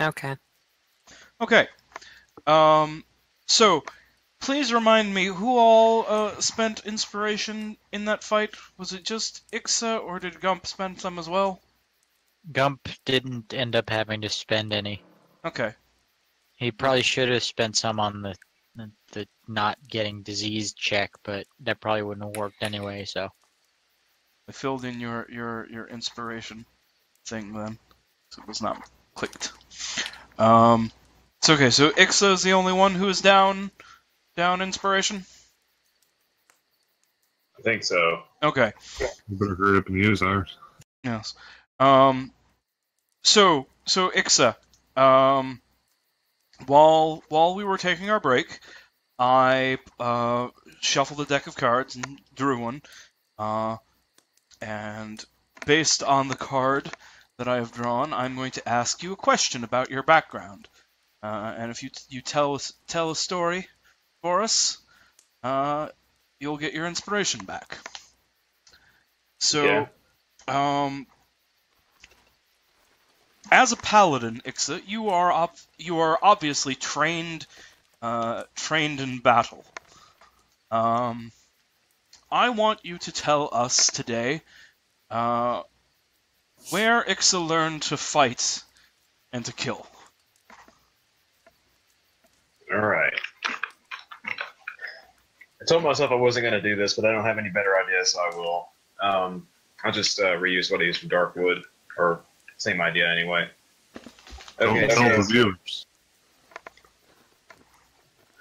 Okay. Okay. Um, so, please remind me who all uh, spent inspiration in that fight. Was it just Ixa, or did Gump spend some as well? Gump didn't end up having to spend any. Okay. He probably should have spent some on the the, the not getting disease check, but that probably wouldn't have worked anyway. So I filled in your your your inspiration thing then, so it was not clicked. Um, it's okay. So Ixa is the only one who is down down inspiration. I think so. Okay. We better hurry up and use ours. Yes. Um, so so Ixa, um, while while we were taking our break, I uh, shuffled a deck of cards and drew one, uh, and based on the card that I have drawn, I'm going to ask you a question about your background, uh, and if you you tell us tell a story for us, uh, you'll get your inspiration back. So, Yeah. um, as a paladin, Ixa, you are ob- you are obviously trained uh, trained in battle. Um, I want you to tell us today uh, where Ixa learned to fight and to kill. All right. I told myself I wasn't going to do this, but I don't have any better ideas, so I will. Um, I'll just uh, reuse what I used from Darkwood, or same idea anyway. Okay, Don't tell the viewers.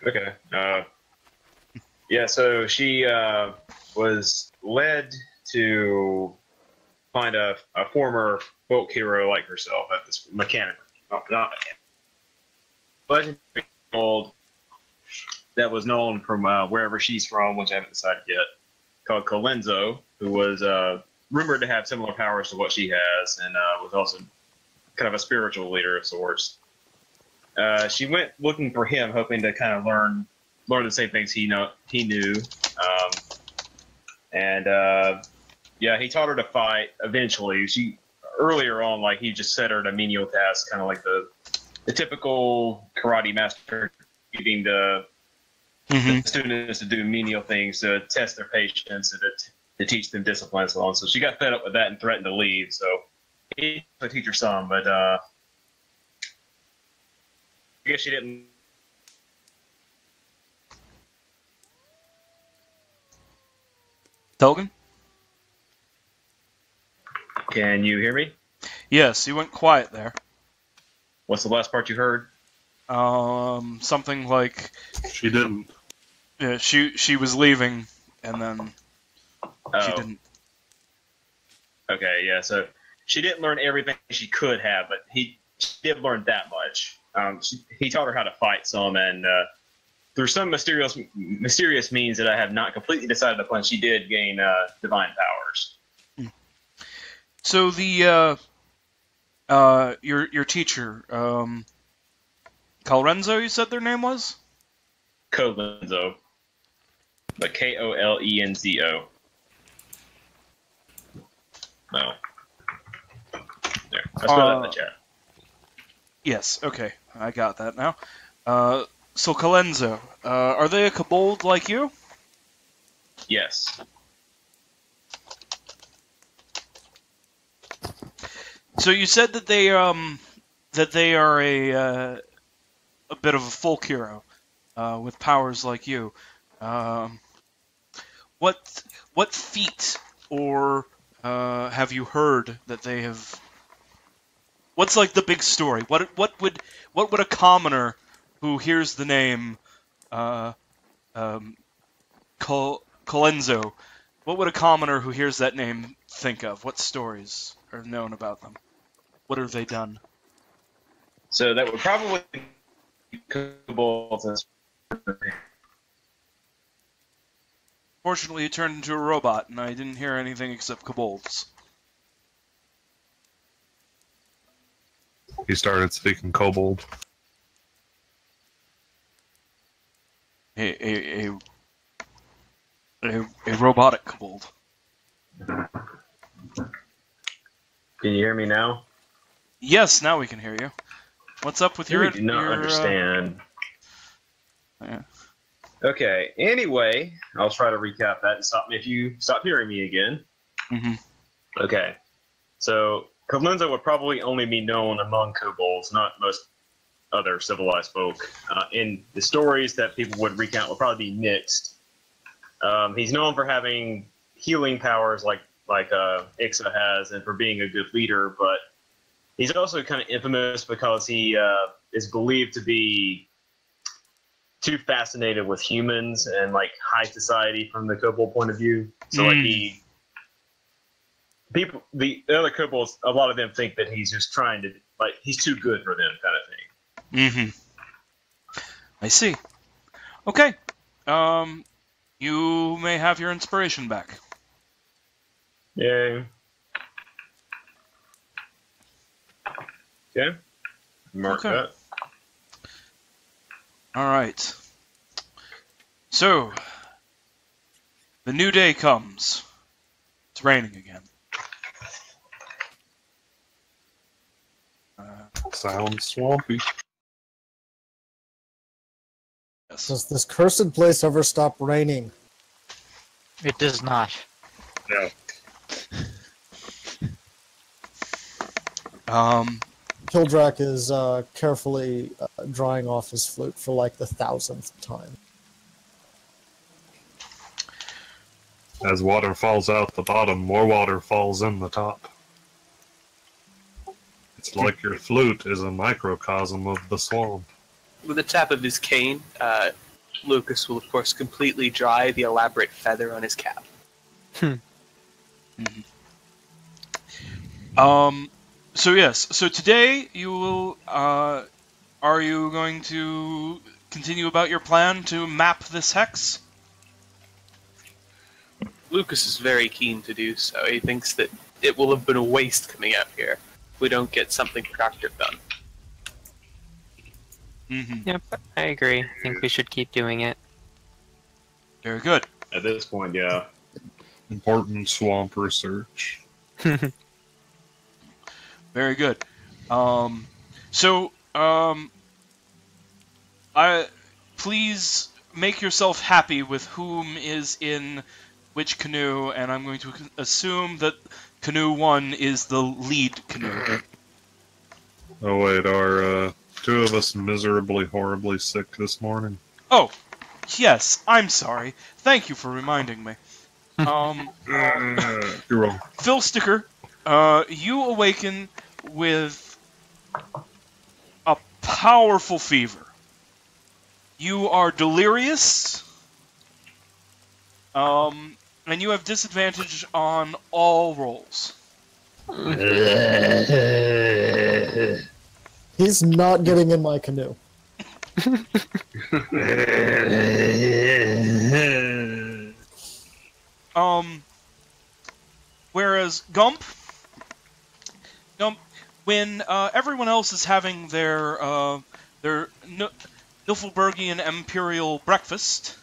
okay. Uh, yeah, so she uh, was led to find a, a former folk hero like herself at this mechanic, not, not legendary old that was known from uh, wherever she's from, which I haven't decided yet, called Kolenzo, who was uh, rumored to have similar powers to what she has, and uh, was also kind of a spiritual leader of sorts. Uh, she went looking for him, hoping to kind of learn learn the same things he know he knew, um, and uh, yeah, he taught her to fight. Eventually, she earlier on, like he just set her to menial tasks, kind of like the the typical karate master getting the Mm-hmm. students to do menial things to test their patience and to, to teach them discipline and so on. So she got fed up with that and threatened to leave. So he would teach her some, but uh, I guess she didn't. Togan? Can you hear me? Yes, you went quiet there. What's the last part you heard? Um, something like She didn't. yeah, she she was leaving, and then she Oh, didn't. Okay, yeah. So she didn't learn everything she could have, but he she did learn that much. Um, she, he taught her how to fight some, and uh, through some mysterious mysterious means that I have not completely decided upon, she did gain uh, divine powers. So the uh, uh, your your teacher, um, Calrenzo, you said their name was. Kolenzo, but K O L E N Z O. No. There. I spelled that in the Uh, chat. Yes. Okay, I got that now. Uh, so Kolenzo, uh, are they a kobold like you? Yes. So you said that they um that they are a uh, a bit of a folk hero uh, with powers like you. Um, what what feat or uh, have you heard that they have? What's like the big story? What what would what would a commoner who hears the name uh, um, Col- Kolenzo, what would a commoner who hears that name think of? What stories are known about them? What have they done? So that would probably be kobolds Fortunately, you turned into a robot, and I didn't hear anything except kobolds. He started speaking kobold. A a a a, a robotic kobold. Can you hear me now? Yes, now we can hear you. What's up with You your? do not your, uh, understand. yeah. Okay. Anyway, I'll try to recap that and stop me if you stop hearing me again. Mm-hmm. Okay. So Kolenzo would probably only be known among kobolds, not most other civilized folk. Uh, in the stories that people would recount would probably be mixed. Um, he's known for having healing powers like like uh, Ixa has, and for being a good leader. But he's also kind of infamous because he uh, is believed to be too fascinated with humans and like high society from the kobold point of view. So like Mm. he people the other kobolds a lot of them think that he's just trying to like he's too good for them kind of thing Mm-hmm. I see. Okay. Um, you may have your inspiration back. yay okay mark Okay. that All right. So, the new day comes. It's raining again. Uh, Sounds swampy. yes. Does this cursed place ever stop raining? It does not. Yeah. Um, Kildrak is uh, carefully uh, drying off his flute for like the thousandth time. As water falls out the bottom, more water falls in the top. It's like your flute is a microcosm of the swamp. With the tap of his cane, uh, Lucas will, of course, completely dry the elaborate feather on his cap. Hmm. um, so yes. So today you will. Uh, are you going to continue about your plan to map this hex? Lucas is very keen to do so. He thinks that it will have been a waste coming out here if we don't get something productive done. Mm-hmm. Yep, I agree. I think we should keep doing it. Very good. at this point yeah Important swamp research. Very good. Um, so, um, I please make yourself happy with whom is in which canoe, and I'm going to assume that canoe one is the lead canoe. Oh wait, are uh, two of us miserably, horribly sick this morning? Oh, yes. I'm sorry. Thank you for reminding me. Um, You're wrong. Filsticker, uh, you awaken with a powerful fever. You are delirious, um, and you have disadvantage on all rolls. He's not getting in my canoe. Um, whereas Gump, Gump, when uh, everyone else is having their uh, their N- Niflbergian Imperial breakfast,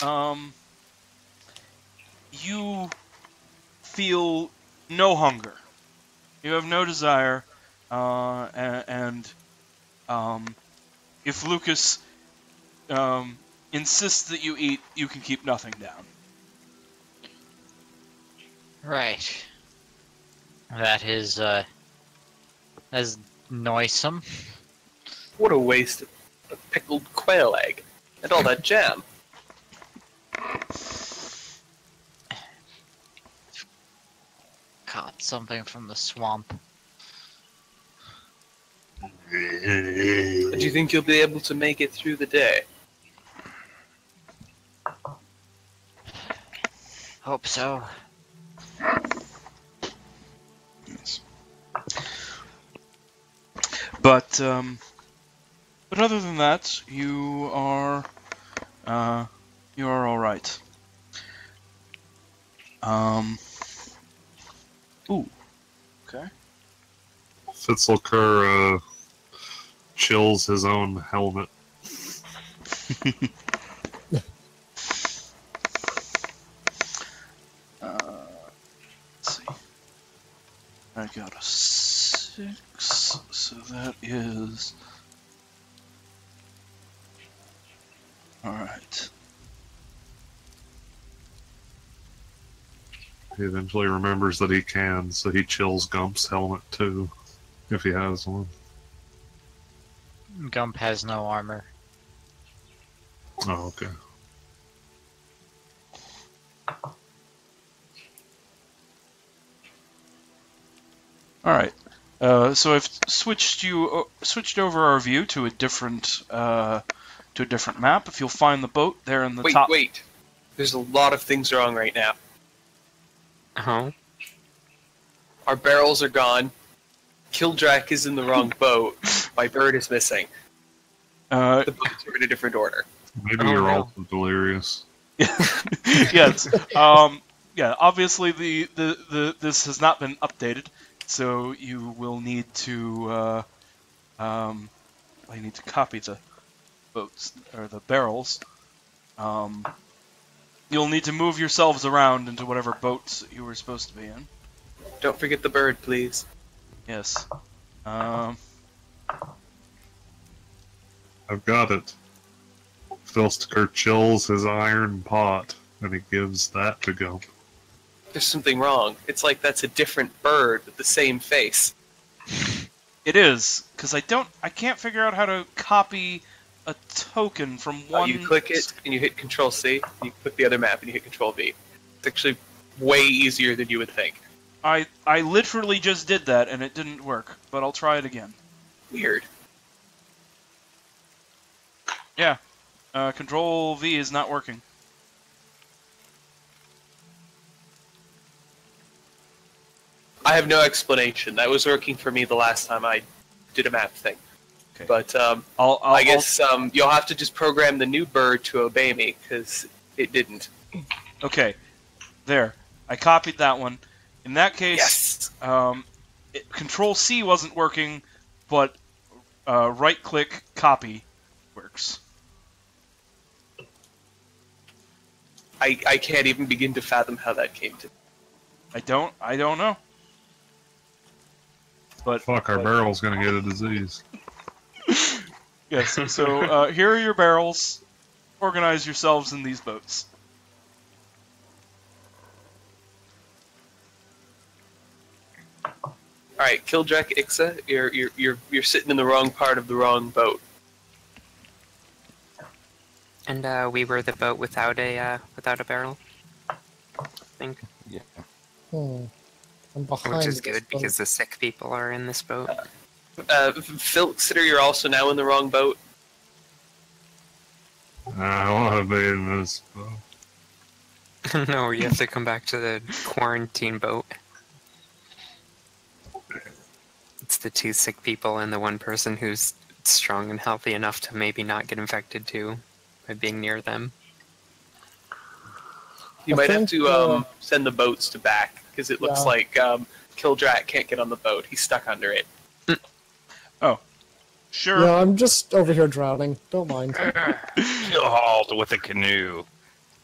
um, you feel no hunger. You have no desire, uh, and, and um, if Lucas um, insists that you eat, you can keep nothing down. Right. That is, uh, that's noisome. What a waste of a pickled quail egg and all that jam. Caught something from the swamp. Do you think you'll be able to make it through the day? Hope so. But um, but other than that, you are uh, you are all right. Um. Ooh. Okay. Filsticker uh, chills his own helmet. Uh, let's see. I got a six, so that is. Alright. He eventually remembers that he can, so he chills Gump's helmet too, if he has one. Gump has no armor. Oh, okay. Alright. Uh, so I've switched you uh, switched over our view to a different uh, to a different map. If you'll find the boat there in the Wait, top. wait. wait. There's a lot of things wrong right now. Oh, Our barrels are gone. Kildrak is in the wrong boat. My bird is missing. Uh, The boats are in a different order. Maybe you're no. also delirious. yes. Um, yeah. Obviously, the, the, the this has not been updated, so you will need to uh, um, I need to copy the boats or the barrels. Um, you'll need to move yourselves around into whatever boats you were supposed to be in. Don't forget the bird, please. Yes. Um, I've got it. Filster chills his iron pot, and he gives that to Gump. There's something wrong. It's like that's a different bird with the same face. it is because I don't I can't figure out how to copy a token from Uh, one. you click it and you hit Control C. You click the other map and you hit Control V. It's actually way easier than you would think. I I literally just did that and it didn't work, but I'll try it again. Weird. Yeah. Uh, control V is not working. I have no explanation. That was working for me the last time I did a map thing. Okay. But um, I'll, I'll I guess um, you'll have to just program the new bird to obey me because it didn't. Okay. There. I copied that one. In that case, Yes. um, it, control C wasn't working, but uh, right click copy works. I, I can't even begin to fathom how that came to. I don't I don't know. But Fuck, our barrel's gonna get a disease. yes, so uh, here are your barrels. Organize yourselves in these boats. All right, Kildrak Ixa, you're you're you're you're sitting in the wrong part of the wrong boat. and uh, we were the boat without a uh, without a barrel. I think, Hmm. I'm behind. which is this good boat. because the sick people are in this boat. Uh, Phil, consider you're also now in the wrong boat. I want to be in this boat. no, you have to come back to the quarantine boat. It's the two sick people and the one person who's strong and healthy enough to maybe not get infected too by being near them. You I might have think, to uh, um, send the boats to back because it looks Yeah. like um, Kildrak can't get on the boat. He's stuck under it. Oh. Sure. Yeah, I'm just over here drowning. Don't mind. Kill halt with a canoe.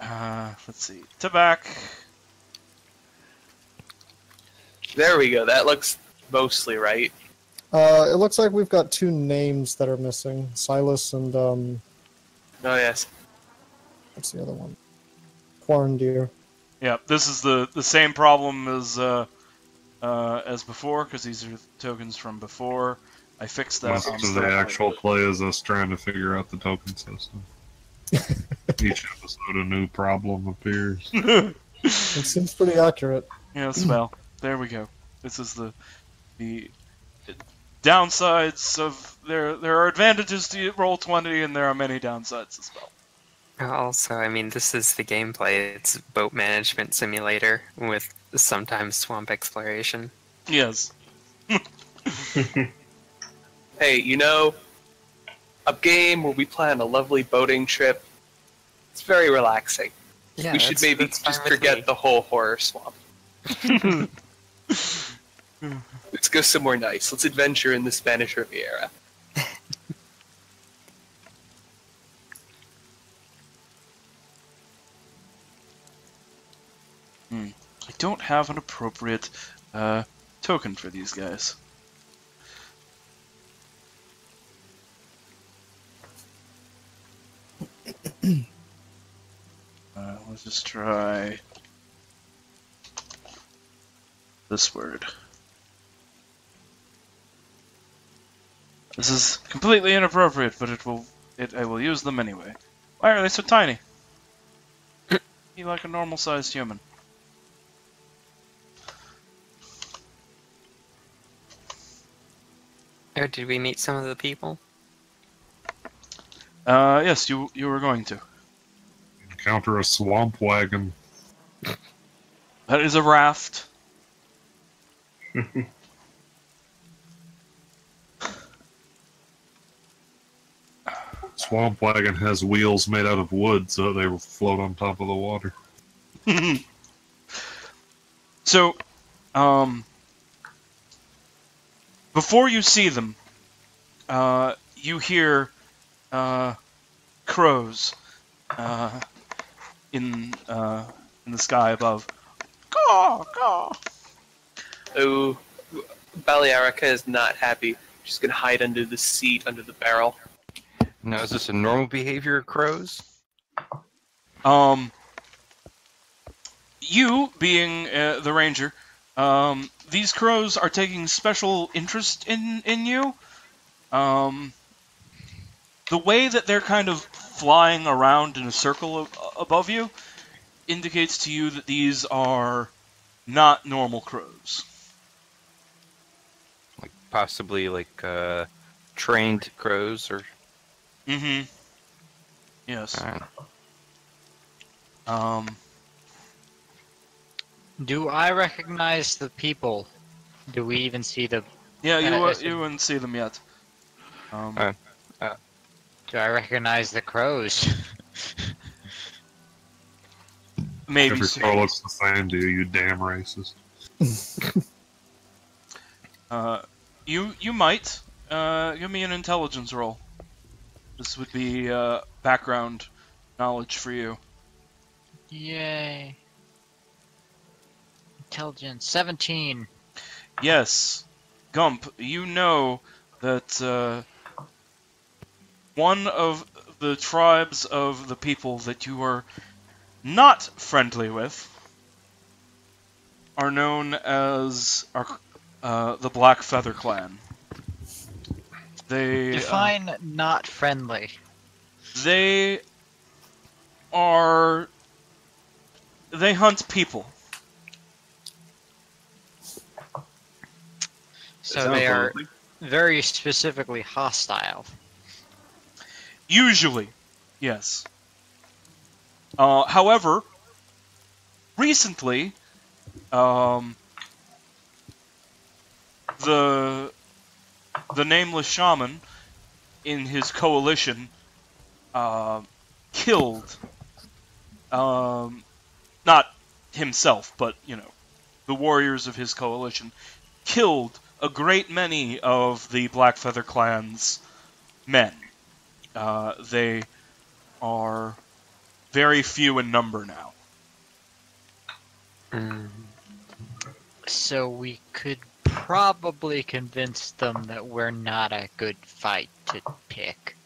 Uh, let's see. To back. There we go. That looks mostly right. Uh, it looks like we've got two names that are missing: Silas and um, Oh yes. what's the other one? Quarandeer. Yeah, this is the the same problem as uh, uh, as before because these are tokens from before. I fixed that. Most of the actual play is us trying to figure out the token system. Each episode, a new problem appears. It seems pretty accurate. Yes, well, there we go. This is the the downsides of there. There are advantages to roll twenty, and there are many downsides as well. Also, I mean, this is the gameplay. It's boat management simulator with sometimes swamp exploration. Yes. Hey, you know, a game where we plan a lovely boating trip. It's very relaxing. Yeah, we should maybe just forget me. the whole horror swamp. Let's go somewhere nice. Let's adventure in the Spanish Riviera. don't have an appropriate uh, token for these guys. uh, let's just try this word. This is completely inappropriate, but it will it I will use them anyway. Why are they so tiny? Be like a normal sized human. Oh, did we meet some of the people? Uh yes, you you were going to. Encounter a swamp wagon. That is a raft. Swamp wagon has wheels made out of wood, so they float on top of the water. So, um, before you see them, uh, you hear uh, crows uh, in uh, in the sky above. Caw, caw. Oh, Balearica is not happy. She's gonna hide under the seat, under the barrel. Now, is this a normal behavior of crows? Um, you being uh, the ranger, um, these crows are taking special interest in in you. Um, the way that they're kind of flying around in a circle above you indicates to you that these are not normal crows. Like possibly like uh, trained crows or Mm-hmm. Yes. Um. Do I recognize the people? Do we even see the? Yeah, you Uh, uh, you wouldn't see them yet. Um, Uh, Do I recognize the crows? maybe. Every so. crow looks the same to you, you damn racist. Uh, you you might uh, give me an intelligence roll. This would be uh, background knowledge for you. Yay! Intelligence seventeen. Yes, Gump, you know that uh, one of the tribes of the people that you are not friendly with are known as are, uh, the Black Feather Clan. They uh, Define not friendly. they are they hunt people. So they are very specifically hostile. Usually, yes. Uh, however, recently, um, the the nameless shaman in his coalition uh, killed, um, not himself, but you know, the warriors of his coalition killed a great many of the Blackfeather clan's men. Uh, they are very few in number now. Mm. So we could probably convince them that we're not a good fight to pick.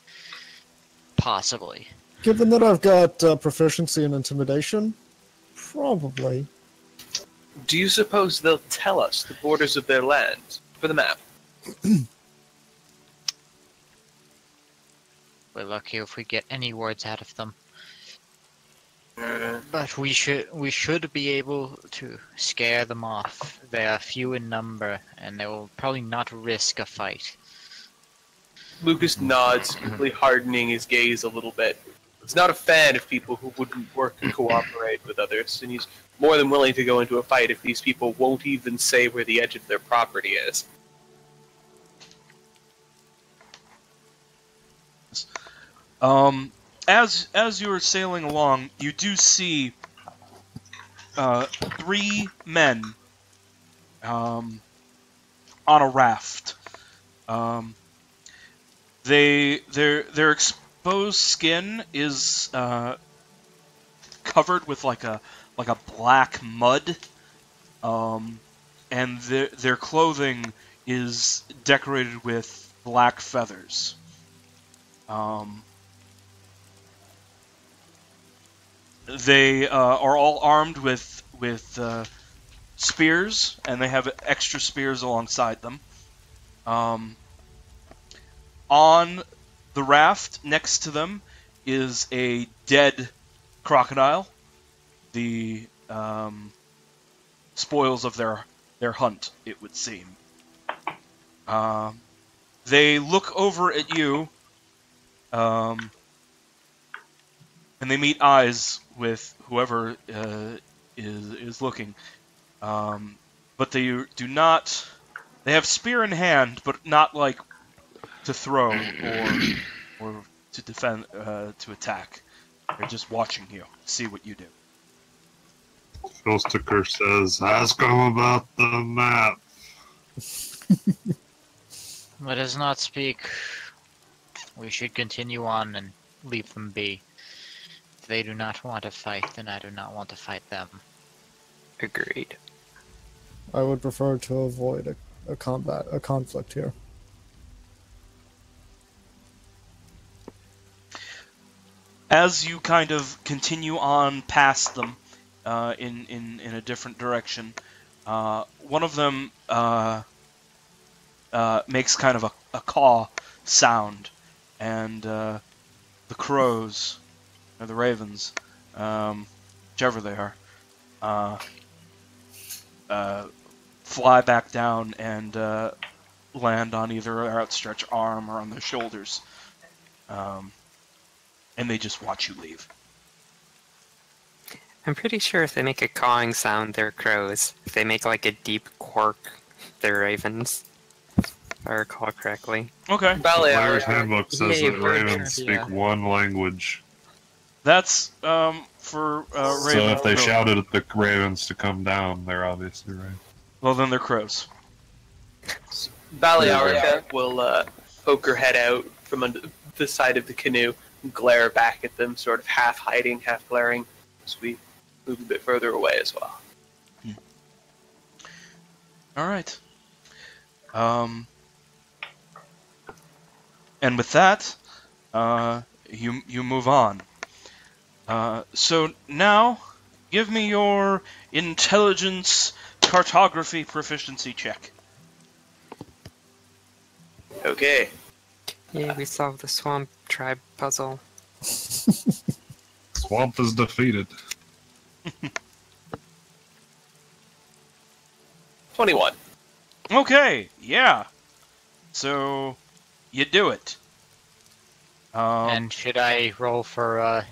Possibly. Given that I've got uh, proficiency in intimidation, probably. Do you suppose they'll tell us the borders of their land for the map? We're lucky if we get any words out of them. Mm. But we should we should be able to scare them off. They are few in number, and they will probably not risk a fight. Lucas mm. nods, quickly hardening his gaze a little bit. He's not a fan of people who wouldn't work and cooperate with others, and he's more than willing to go into a fight if these people won't even say where the edge of their property is. Um, as as you are sailing along, you do see uh, three men um, on a raft. Um, they their their exposed skin is uh, covered with like a like a black mud, um, and their their clothing is decorated with black feathers. Um, they uh, are all armed with with uh, spears, and they have extra spears alongside them. Um, on the raft next to them is a dead crocodile, the um, spoils of their their hunt, it would seem. Um, they look over at you, um, and they meet eyes with whoever uh, is is looking. Um, but they do not. They have spear in hand, but not like to throw or or to defend uh, to attack. They're just watching you, see what you do. Filsticker says, ask him about the map. Let us not speak. We should continue on and leave them be. If they do not want to fight, then I do not want to fight them. Agreed. I would prefer to avoid a, a combat, a conflict here. as you kind of continue on past them uh, in, in, in a different direction, uh, one of them uh, uh makes kind of a, a caw sound, and uh, the crows, or the ravens, um, whichever they are, uh, fly back down and land on either their outstretched arm or on their shoulders. Um, and they just watch you leave. I'm pretty sure if they make a cawing sound, they're crows. If they make like a deep quirk, they're ravens. If I recall correctly. Okay, Ballet Player's hour. handbook says that ravens right, speak yeah. one language. That's um for uh, So if they no. shouted at the ravens to come down, they're obviously right. well then they're crows. Balearica will uh, poke her head out from under the side of the canoe and glare back at them, sort of half hiding, half glaring, as we move a bit further away as well. All right. Um, and with that, uh, you you move on. Uh, so now, give me your intelligence cartography proficiency check. Okay. Yeah, we solved the swamp tribe puzzle. Swamp is defeated. 21. Okay, yeah. So you do it. Um, and should I roll for uh,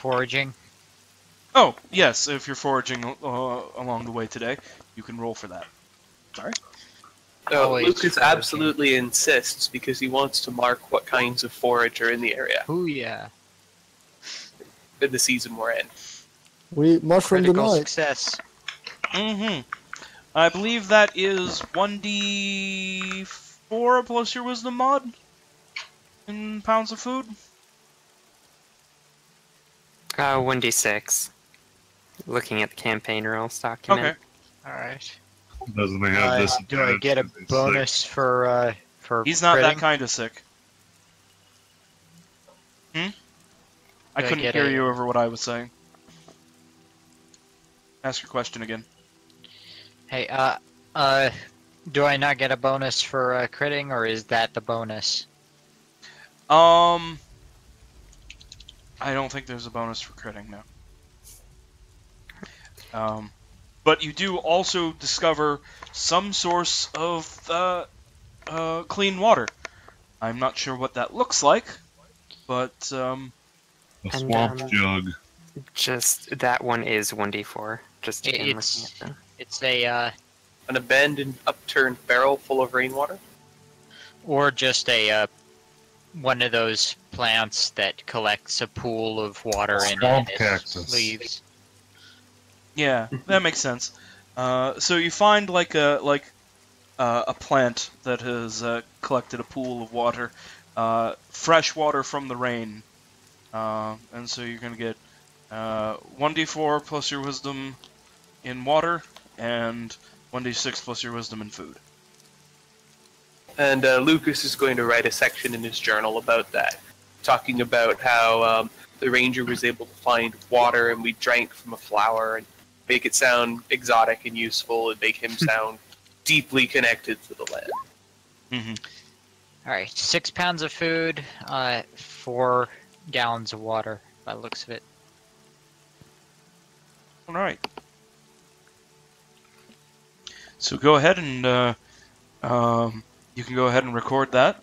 foraging? oh yes, if you're foraging uh, along the way today, you can roll for that. Sorry. Uh, Always Lucas foraging. absolutely insists because he wants to mark what kinds of forage are in the area Oh, yeah. in the season we're in. We mushroom Critical tonight. success. Mm-hmm. I believe that is 1d4 plus your wisdom mod in pounds of food. Uh, 1d6. Looking at the campaign rules document. Okay. All right. Doesn't he have Uh, this? do I get a bonus for uh, for? He's not that critting? kind of sick. Hmm? I Do I couldn't get hear a- you over what I was saying. Ask your question again. Hey, uh, uh, do I not get a bonus for uh, critting, or is that the bonus? Um, I don't think there's a bonus for critting now. Um, but you do also discover some source of uh, uh, clean water. I'm not sure what that looks like, but um, A And, swamp um, jug. Just that one is 1d4. Just It- it's- looking at them. It's a uh, An abandoned, upturned barrel full of rainwater. or just a uh, one of those plants that collects a pool of water in Swamp its cactus. leaves. yeah, that makes sense. Uh, so you find like a like uh, a plant that has uh, collected a pool of water, uh, fresh water from the rain, uh, and so you're gonna get uh, 1d4 plus your wisdom in water and 1d6 plus your wisdom in food. And uh, Lucas is going to write a section in his journal about that, talking about how um, the ranger was able to find water, and we drank from a flower and make it sound exotic and useful, and make him sound deeply connected to the land. hmm All right, six pounds of food, uh, four gallons of water. By the looks of it. All right. So go ahead and uh, um, you can go ahead and record that.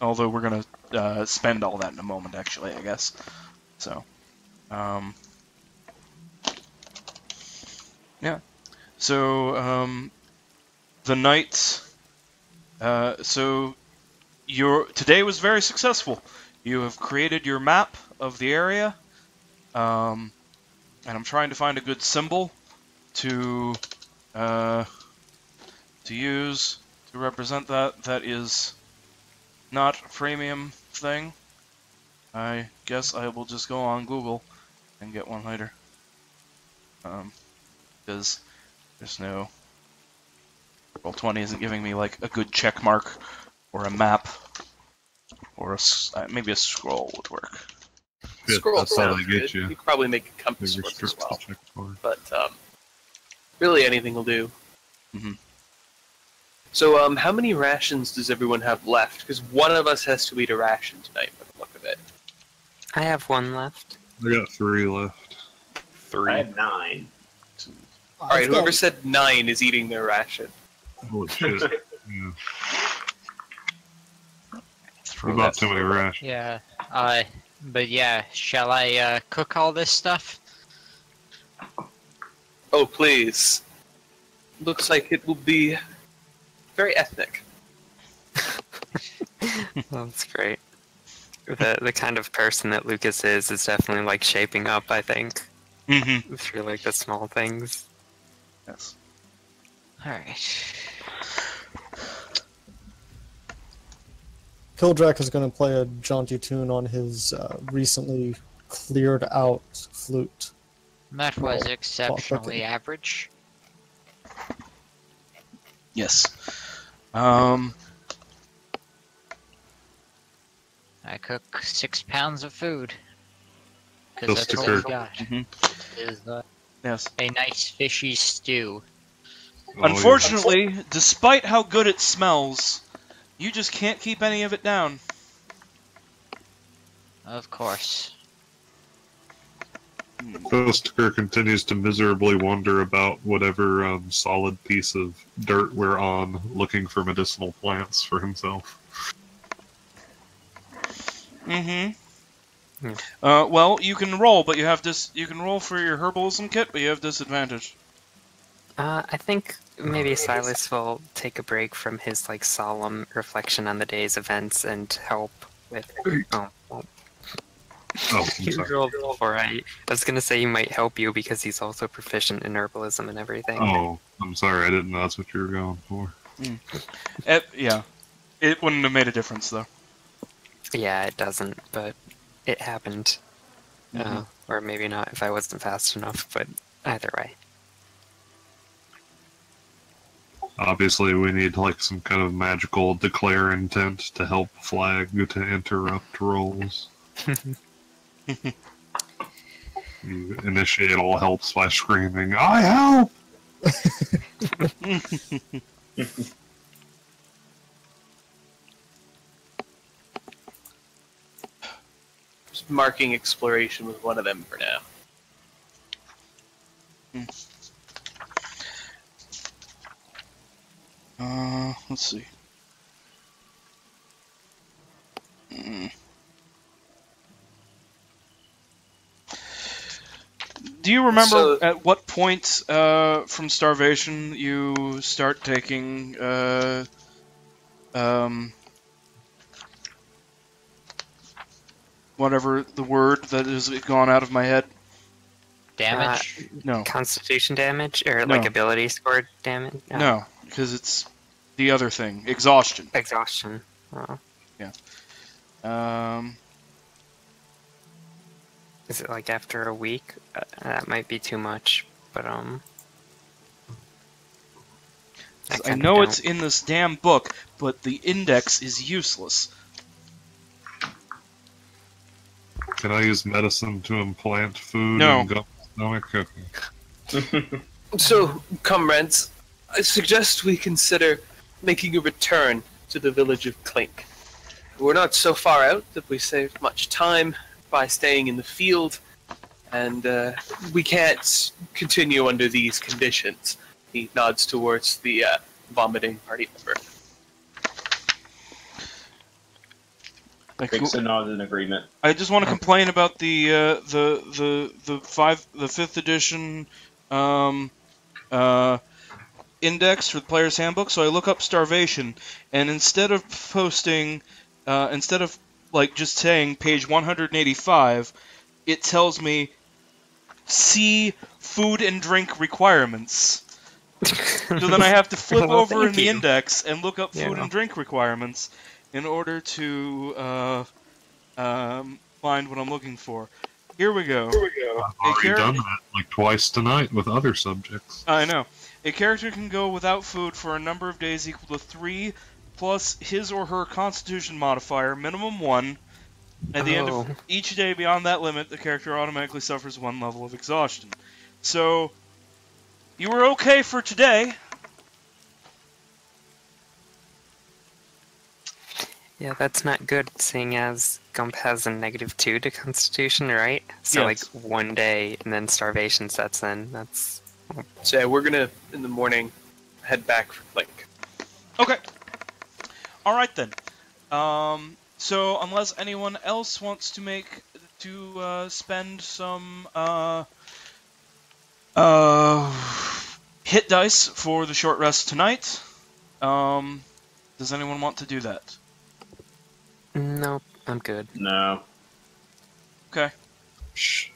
Although we're gonna uh, spend all that in a moment, actually, I guess. So, um, yeah. So um, the night. Uh, so your today was very successful. You have created your map of the area. Um, and I'm trying to find a good symbol to uh, to use to represent that. That is not a premium thing. I guess I will just go on Google and get one later. Um, because there's no Roll 20 isn't giving me like a good check mark or a map or a, uh, maybe a scroll would work. Good, Scroll that's how they get good. you. You probably make a They compass work as well, but um, really anything will do. Mhm. So, um, how many rations does everyone have left? Because one of us has to eat a ration tonight, by the look of it. I have one left. I got three left. Three. I had nine. All right, whoever said nine is eating their ration. Holy shit. yeah. Throw About that too many rations. Yeah. Uh, but yeah, shall I uh, cook all this stuff? Oh, please. Looks like it will be very ethnic. That's great. The the kind of person that Lucas is is definitely like shaping up. I think Mm-hmm. through like the small things. Yes. All right. Kildrak is going to play a jaunty tune on his uh, recently cleared out flute. That was Roll. exceptionally average. Yes. Um. I cook six pounds of food. Just Because that's to all we cook. got. Mhm. Is uh, Yes. a nice fishy stew. Oh. Unfortunately, despite how good it smells, you just can't keep any of it down. Of course. Filsticker continues to miserably wonder about whatever um, solid piece of dirt we're on, looking for medicinal plants for himself. Mm-hmm. Hmm. Uh, well, you can roll, but you have dis- You can roll for your herbalism kit, but you have disadvantage. Uh, I think maybe Silas will take a break from his like solemn reflection on the day's events and help with. Oh, well, Oh, I'm you sorry. rolled before I. I was gonna say he might help you because he's also proficient in herbalism and everything. Oh, I'm sorry. I didn't know that's what you were going for. It, yeah, it wouldn't have made a difference though. Yeah, it doesn't, but it happened. Uh, Mhm. or maybe not if I wasn't fast enough, but either way. Obviously, we need like some kind of magical declare intent to help flag to interrupt rolls. you initiate all helps by screaming, "I help!" Just marking exploration with one of them for now. Uh, let's see. Mm. Do you remember So- at what point uh, from starvation you start taking uh, um, whatever the word that has gone out of my head? Damage. No, Constitution damage or No. like ability score damage? no, because it's the other thing, exhaustion. Exhaustion. Oh. Um, Is it like after a week? Uh, that might be too much, but um. I kinda know don't. it's in this damn book, but the index is useless. Can I use medicine to implant food No. in Gump's stomach? Okay. So, comrades, I suggest we consider making a return to the village of Clink. We're not so far out that we save much time by staying in the field, and uh, we can't continue under these conditions. He nods towards the uh, vomiting party member. Like, Makes a nod in agreement. I just want to complain about the uh, the the the five the fifth edition um, uh, index for the player's handbook. So I look up starvation, and instead of posting, uh, instead of like just saying page 185, it tells me see food and drink requirements. So then I have to flip Well, over in thank the you. index and look up food Yeah. and drink requirements in order to uh, um, find what I'm looking for. Here we go. Here we go. I've already Karen- done that like twice tonight with other subjects. I know. A character can go without food for a number of days equal to three plus his or her constitution modifier, minimum one. At the end Oh. of each day beyond that limit, the character automatically suffers one level of exhaustion. So, you were okay for today. Yeah, that's not good, seeing as Gump has a negative two to Constitution, right? So Yes. like one day and then starvation sets in. That's So yeah, we're gonna in the morning head back for Clink. Okay. All right then. Um, so unless anyone else wants to make to uh, spend some uh, uh, hit dice for the short rest tonight, um, does anyone want to do that? no, I'm good. No. Okay. Shh.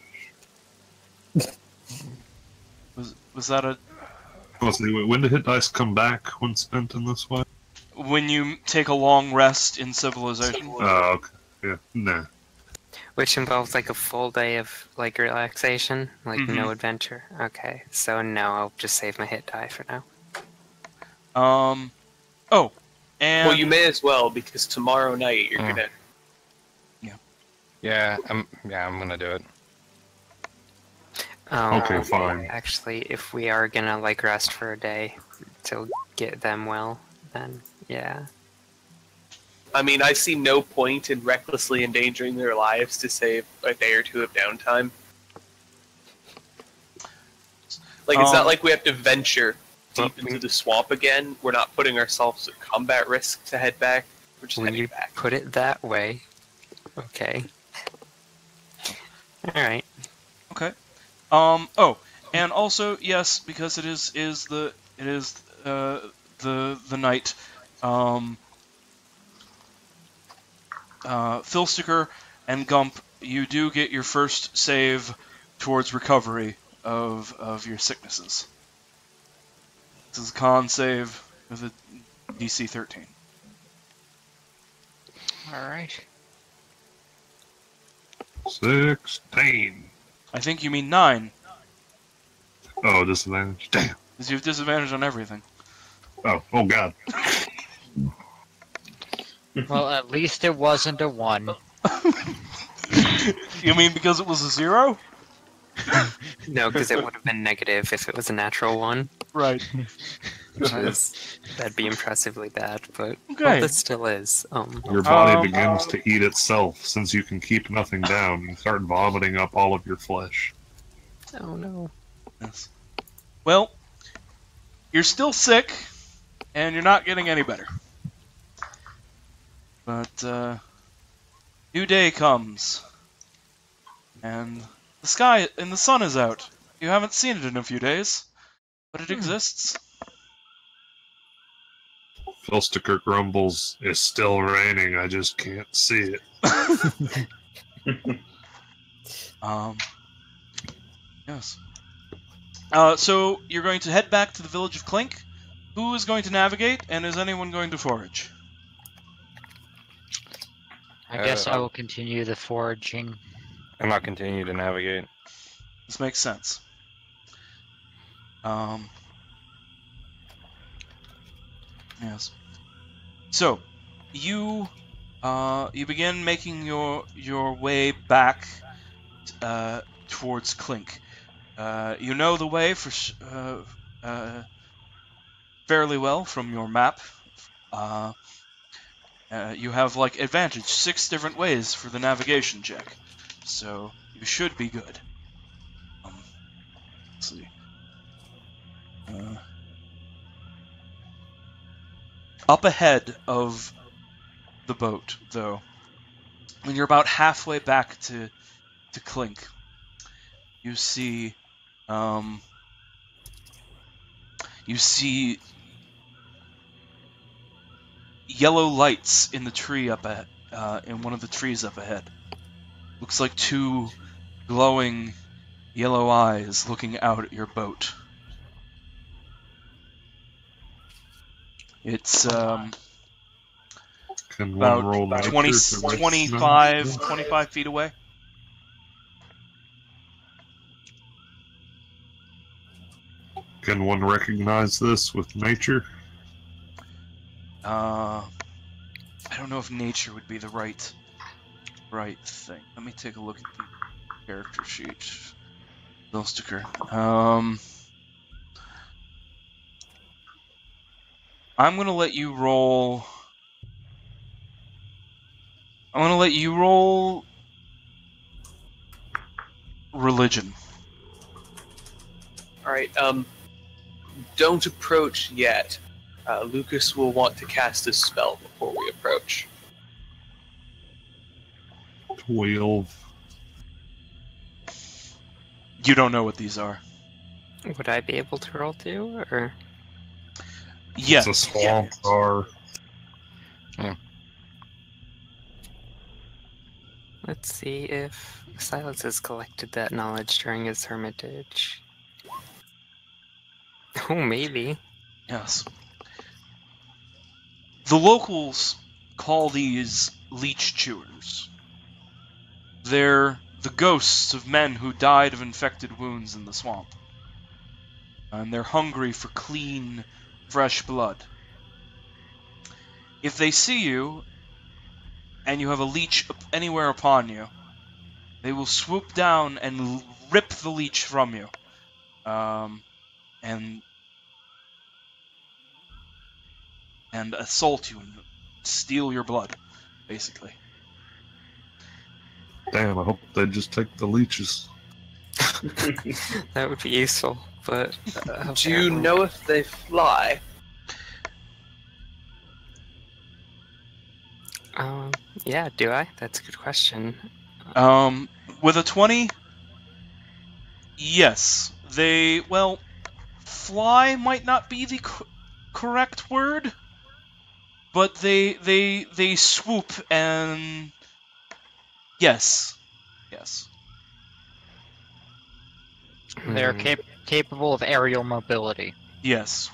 Was was that a Let's when did hit dice come back when spent in this way? When you take a long rest in civilization? Oh, okay. Yeah, nah. Which involves like a full day of like relaxation, like Mhm. no adventure. Okay, so no, I'll just save my hit die for now. Um. Oh, and well, you may as well because tomorrow night you're Mm. gonna. Yeah, I'm. Yeah, I'm gonna do it. Um, Okay, fine. Actually, if we are gonna like rest for a day to get them well, then yeah. I mean, I see no point in recklessly endangering their lives to save a day or two of downtime. Like, it's Um, not like we have to venture deep into we- the swamp again. We're not putting ourselves at combat risk to head back. We're just When heading you back. put it that way, okay. All right. Okay. Um. Oh, and also yes, because it is is the it is uh the the night. Um. Uh, Filsticker and Gump, you do get your first save towards recovery of of your sicknesses. This is a con save with a DC 13. All right. Sixteen. I think you mean nine, Oh, disadvantage. Damn. because you have disadvantage on everything. Oh, oh God. Well, at least it wasn't a one. You mean because it was a zero? No, because it would have been negative if it was a natural one. Right. Which is, that'd be impressively bad, but Okay. well, this still is. Um, Your body Um, begins to eat itself since you can keep nothing down and start vomiting up all of your flesh. oh no. Yes. Well, you're still sick, and you're not getting any better. But, uh, new day comes, and the sky and the sun is out. You haven't seen it in a few days, but it exists. Filsticker grumbles, It's still raining, I just can't see it. Um, yes. Uh, so you're going to head back to the village of Clink. Who is going to navigate, and is anyone going to forage? I guess I Uh, will continue the foraging. And I'm not continue to navigate. This makes sense. Um. Yes. So, you uh, you begin making your your way back uh, towards Clink. Uh, you know the way for sh- uh, uh, fairly well from your map. Uh, you have like advantage six different ways for the navigation check, so you should be good. Um, let's see. Uh, up ahead of the boat, though, when you're about halfway back to to Clink, you see, um, you see yellow lights in the tree up ahead, uh, in one of the trees up ahead. Looks like two glowing yellow eyes looking out at your boat. It's um, Can about roll nature 20, 25, 25 feet away. Can one recognize this with nature? Uh, I don't know if nature would be the right right thing. Let me take a look at the character sheet. Filsticker. Um, I'm gonna let you roll. I'm gonna let you roll religion. All right. Um, don't approach yet. Uh, Lucas will want to cast a spell before we approach. Twelve. You don't know what these are. Would I be able to roll too, or Yeah. It's a swamp star. let's see if Silas has collected that knowledge during his hermitage. Oh, maybe. Yes. The locals call these leech chewers. They're the ghosts of men who died of infected wounds in the swamp. And they're hungry for clean, fresh blood. If they see you, and you have a leech anywhere upon you, they will swoop down and rip the leech from you. Um, and and assault you and steal your blood, basically. Damn, I hope they just take the leeches. That would be useful, but uh, Do you know if they fly? Um, yeah, do I? That's a good question. Um, with a twenty, yes, they well, fly might not be the co- correct word, but they they they swoop and yes, yes. They're Hmm. cap- capable of aerial mobility. Yes.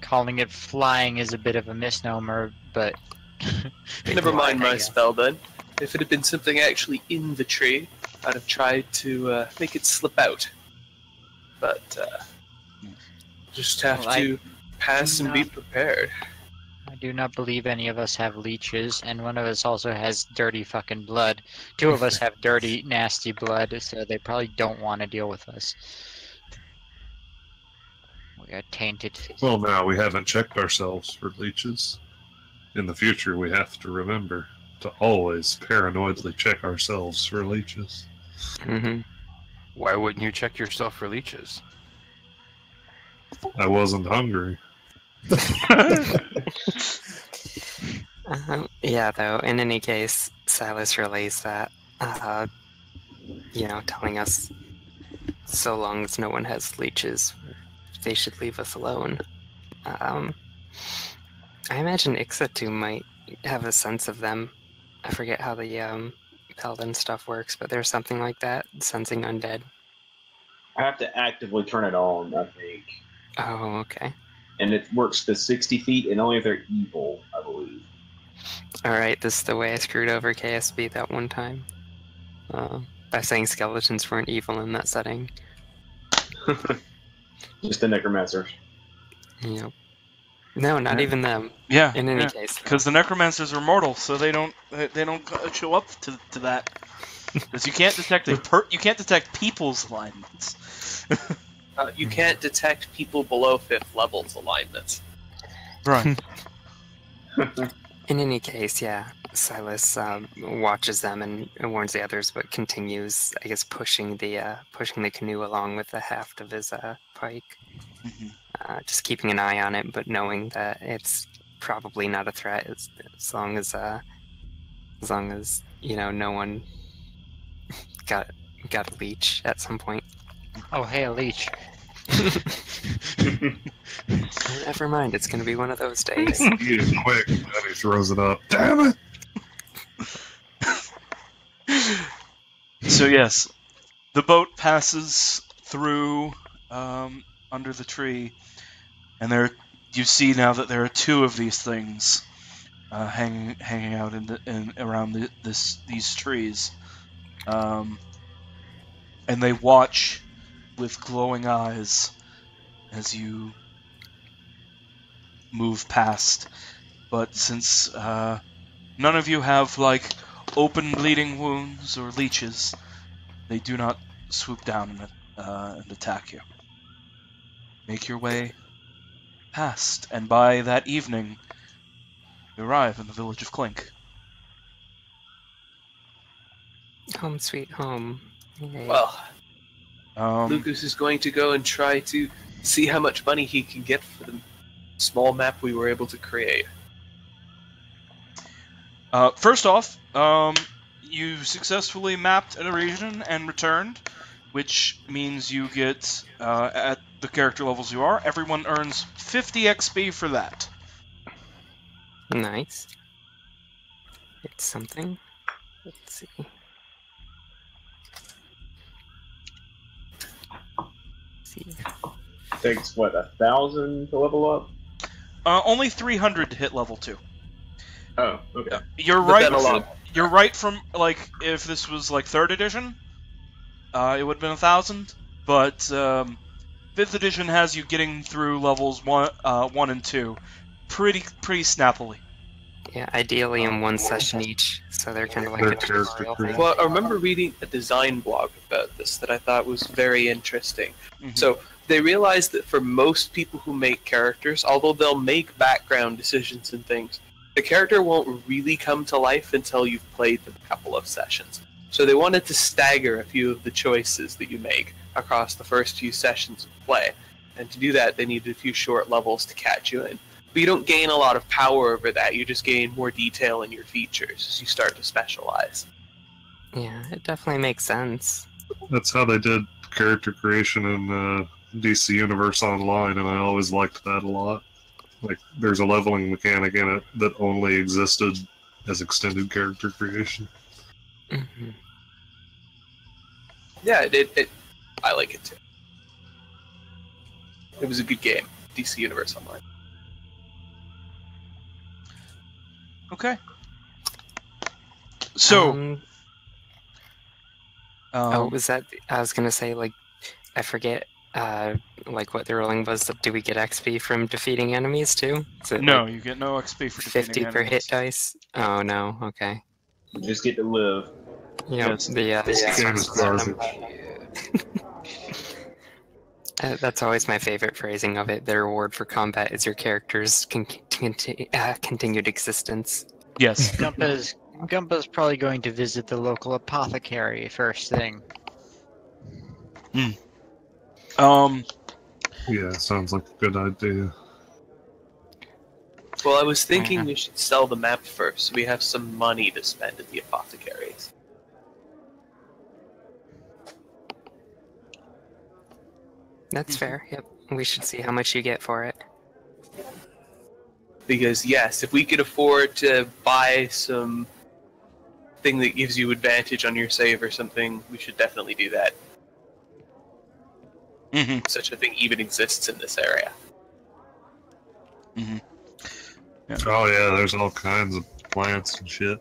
Calling it flying is a bit of a misnomer, but Never mind my spell then. If it had been something actually in the tree, I'd have tried to uh, make it slip out. But uh, just have Well, I to pass do and be prepared. I do not believe any of us have leeches, and one of us also has dirty fucking blood. Two of us have dirty, nasty blood, so they probably don't want to deal with us. We are tainted. Well, now we haven't checked ourselves for leeches. In the future, we have to remember to always paranoidly check ourselves for leeches. hmm Why wouldn't you check yourself for leeches? I wasn't hungry. Uh, yeah, though, in any case, Silas relays that, uh, you know, telling us so long as no one has leeches, they should leave us alone. Um, I imagine Ixatu might have a sense of them. I forget how the um, Paladin stuff works, but there's something like that, sensing undead. I have to actively turn it on, I think. Oh, okay. And it works to 60 feet and only if they're evil, I believe. Alright, this is the way I screwed over KSB that one time. Uh, by saying skeletons weren't evil in that setting. Just the necromancers. Yep. No, not Yeah. even them. Yeah, In any yeah. case, because the necromancers are mortal, so they don't they they don't show up to, to that. Because you can't detect a per, you can't detect people's alignments. Uh, you can't detect people below fifth levels alignments. right. In any case, yeah, Silas um, watches them and warns the others, but continues, I guess, pushing the uh, pushing the canoe along with the haft of his uh, pike. Mhm. Uh, just keeping an eye on it, but knowing that it's probably not a threat as, as long as uh, as long as you know no one got got a leech at some point. Oh, hey, a leech. Never mind, it's gonna be one of those days. Eat it quick. And he throws it up. Damn it! So yes, the boat passes through um, under the tree, and there you see now that there are two of these things uh, hanging hanging out in the in around the, this these trees, um, and they watch with glowing eyes as you move past. But since uh, none of you have like open bleeding wounds or leeches, they do not swoop down and, uh, and attack you. Make your way past, and by that evening, you arrive in the village of Clink. home sweet home. Yay. Well, Um, Lucas is going to go and try to see how much money he can get for the small map we were able to create. Uh, first off, um, you successfully mapped a region and returned, which means you get, uh, at the character levels you are, everyone earns 50 XP for that. Nice. It's something. Let's see. See. Takes what a thousand to level up. Uh, only 300 to hit level 2. Oh, okay. You're But right. then a lot. You're right from, like, if this was, like, 3rd edition, uh, it would have been a 1,000, but, um, 5th edition has you getting through levels 1, uh, 1 and 2 pretty, pretty snappily. Yeah, ideally in one session each, so they're kind of like a character tutorial thing. Well, I remember reading a design blog about this that I thought was very interesting. Mhm. So they realized that for most people who make characters, although they'll make background decisions and things, the character won't really come to life until you've played them a couple of sessions. So they wanted to stagger a few of the choices that you make across the first few sessions of play. And to do that, they needed a few short levels to catch you in. But you don't gain a lot of power over that, you just gain more detail in your features as you start to specialize. Yeah, it definitely makes sense. That's how they did character creation in uh, DC Universe Online, and I always liked that a lot. Like, there's a leveling mechanic in it that only existed as extended character creation. hmm Yeah, it, it, it I like it too. It was a good game, DC Universe Online. Okay. So, Um, um, oh, was that? I was gonna say like, I forget. Uh, like what the rolling was. Do we get XP from defeating enemies too? Is it no, like you get no XP for defeating fifty per enemies. hit dice. Oh no. Okay. You just get to live. Yeah. Yes. The uh, This game is garbage. Uh, that's always my favorite phrasing of it. The reward for combat is your character's con- conti- uh, continued existence. Yes. Gumpa's Gumpa's probably going to visit the local apothecary first thing. Um. Yeah, sounds like a good idea. Well, I was thinking we should sell the map first, so we have some money to spend at the apothecaries. That's fair. Yep. We should see how much you get for it. Because yes, if we could afford to buy some thing that gives you advantage on your save or something, we should definitely do that. hmm Such a thing even exists in this area. Oh yeah, there's all kinds of plants and shit,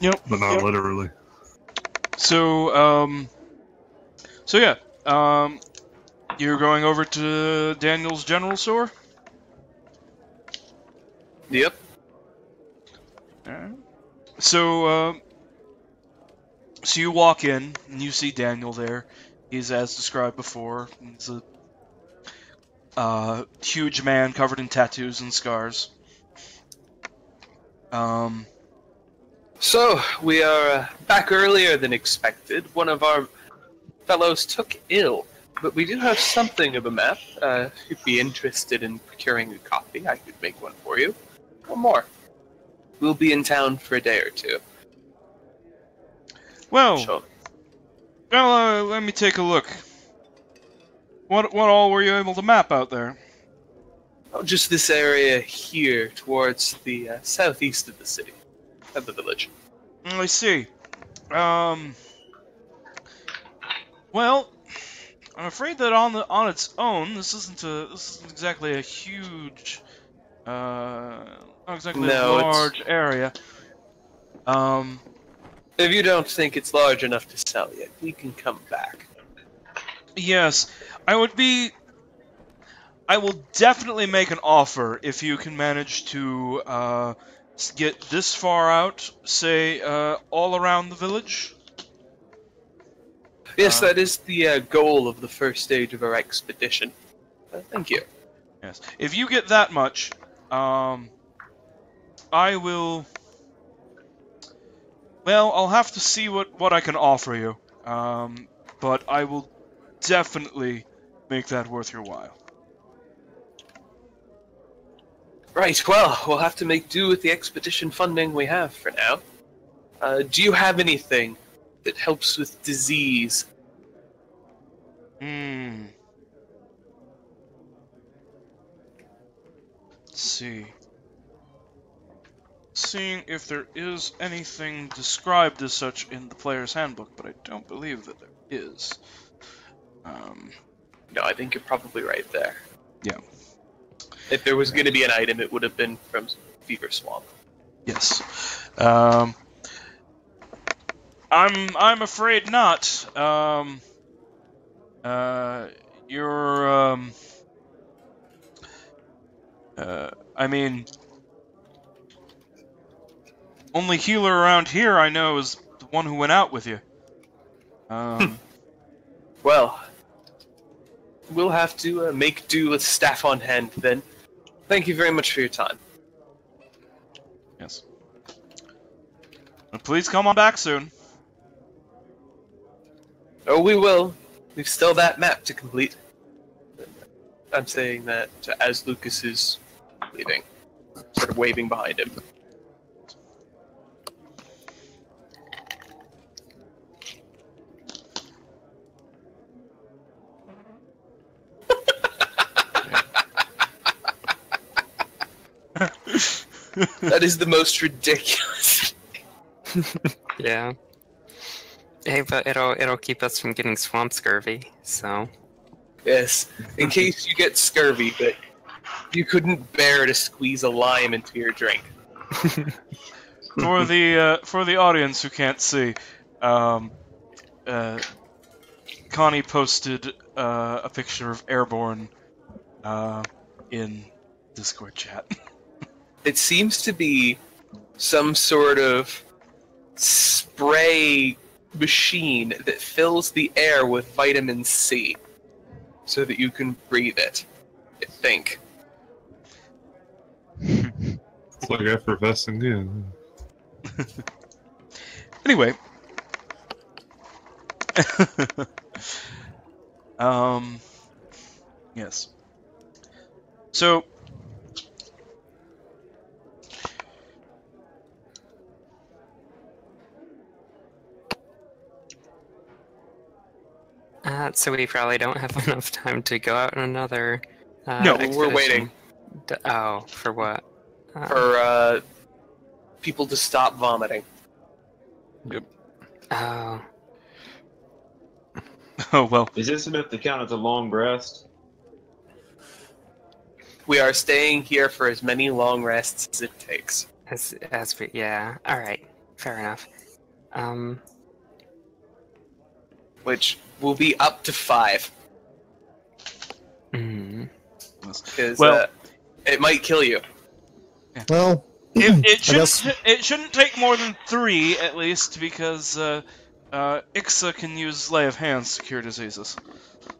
Yep. but not literally. So, um, so yeah, um, You're going over to Daniel's general store? Yep. Alright. So, uh, so you walk in and you see Daniel there. He's as described before. He's a uh, huge man covered in tattoos and scars. Um, So, we are uh, back earlier than expected. One of our fellows took ill, but we do have something of a map. Uh, if you'd be interested in procuring a copy, I could make one for you. One more. We'll be in town for a day or two. well, So, well, uh, let me take a look. What what all were you able to map out there? oh, just this area here, towards the uh, southeast of the city, of the village. Mm, I see. Um. Well, I'm afraid that on the on its own, this isn't a this isn't exactly a huge, uh, not exactly No, a it's- large area. Um. If you don't think it's large enough to sell yet, we can come back. Yes, I would be. I will definitely make an offer if you can manage to uh, get this far out, say uh, all around the village. Yes, Uh, that is the uh, goal of the first stage of our expedition. Uh, thank you. Yes. If you get that much, um, I will. Well, I'll have to see what what I can offer you. Um, but I will definitely make that worth your while. Right, well, we'll have to make do with the expedition funding we have for now. Uh, do you have anything that helps with disease? Hmm. See. Seeing if there is anything described as such in the player's handbook, but I don't believe that there is. Um, No, I think you're probably right there. Yeah. If there was going to be an item, it would have been from Fever Swamp. yes. Um, I'm I'm afraid not. Um, uh, you're um, uh, I mean, only healer around here I know is the one who went out with you. Um, Well, we'll have to uh, make do with staff on hand then. Thank you very much for your time. yes. Please come on back soon. Oh, we will. We've still that map to complete. I'm saying that as Lucas is leaving, sort of waving behind him. That is the most ridiculous. Yeah. Hey, but it'll it'll keep us from getting swamp scurvy. So Yes, in case you get scurvy, but you couldn't bear to squeeze a lime into your drink. for the uh, for the audience who can't see, um, uh, Connie posted uh, a picture of Airborne uh, in Discord chat. It seems to be some sort of spray machine that fills the air with vitamin C so that you can breathe it. I think. It's like effervescing, yeah. anyway, um, yes. So. Uh, so we probably don't have enough time to go out on another. Uh, No, we're waiting. D- oh, for what? Uh, For uh, people to stop vomiting. oh, Oh well. Is this enough to count as a long rest? We are staying here for as many long rests as it takes. as as we yeah. All right, fair enough. Um, which will be up to five. sickness. because Well- uh, it might kill you. Well, It, it shouldn't. guess- It shouldn't take more than three, at least, because uh, uh, Ixa can use lay of hands to cure diseases.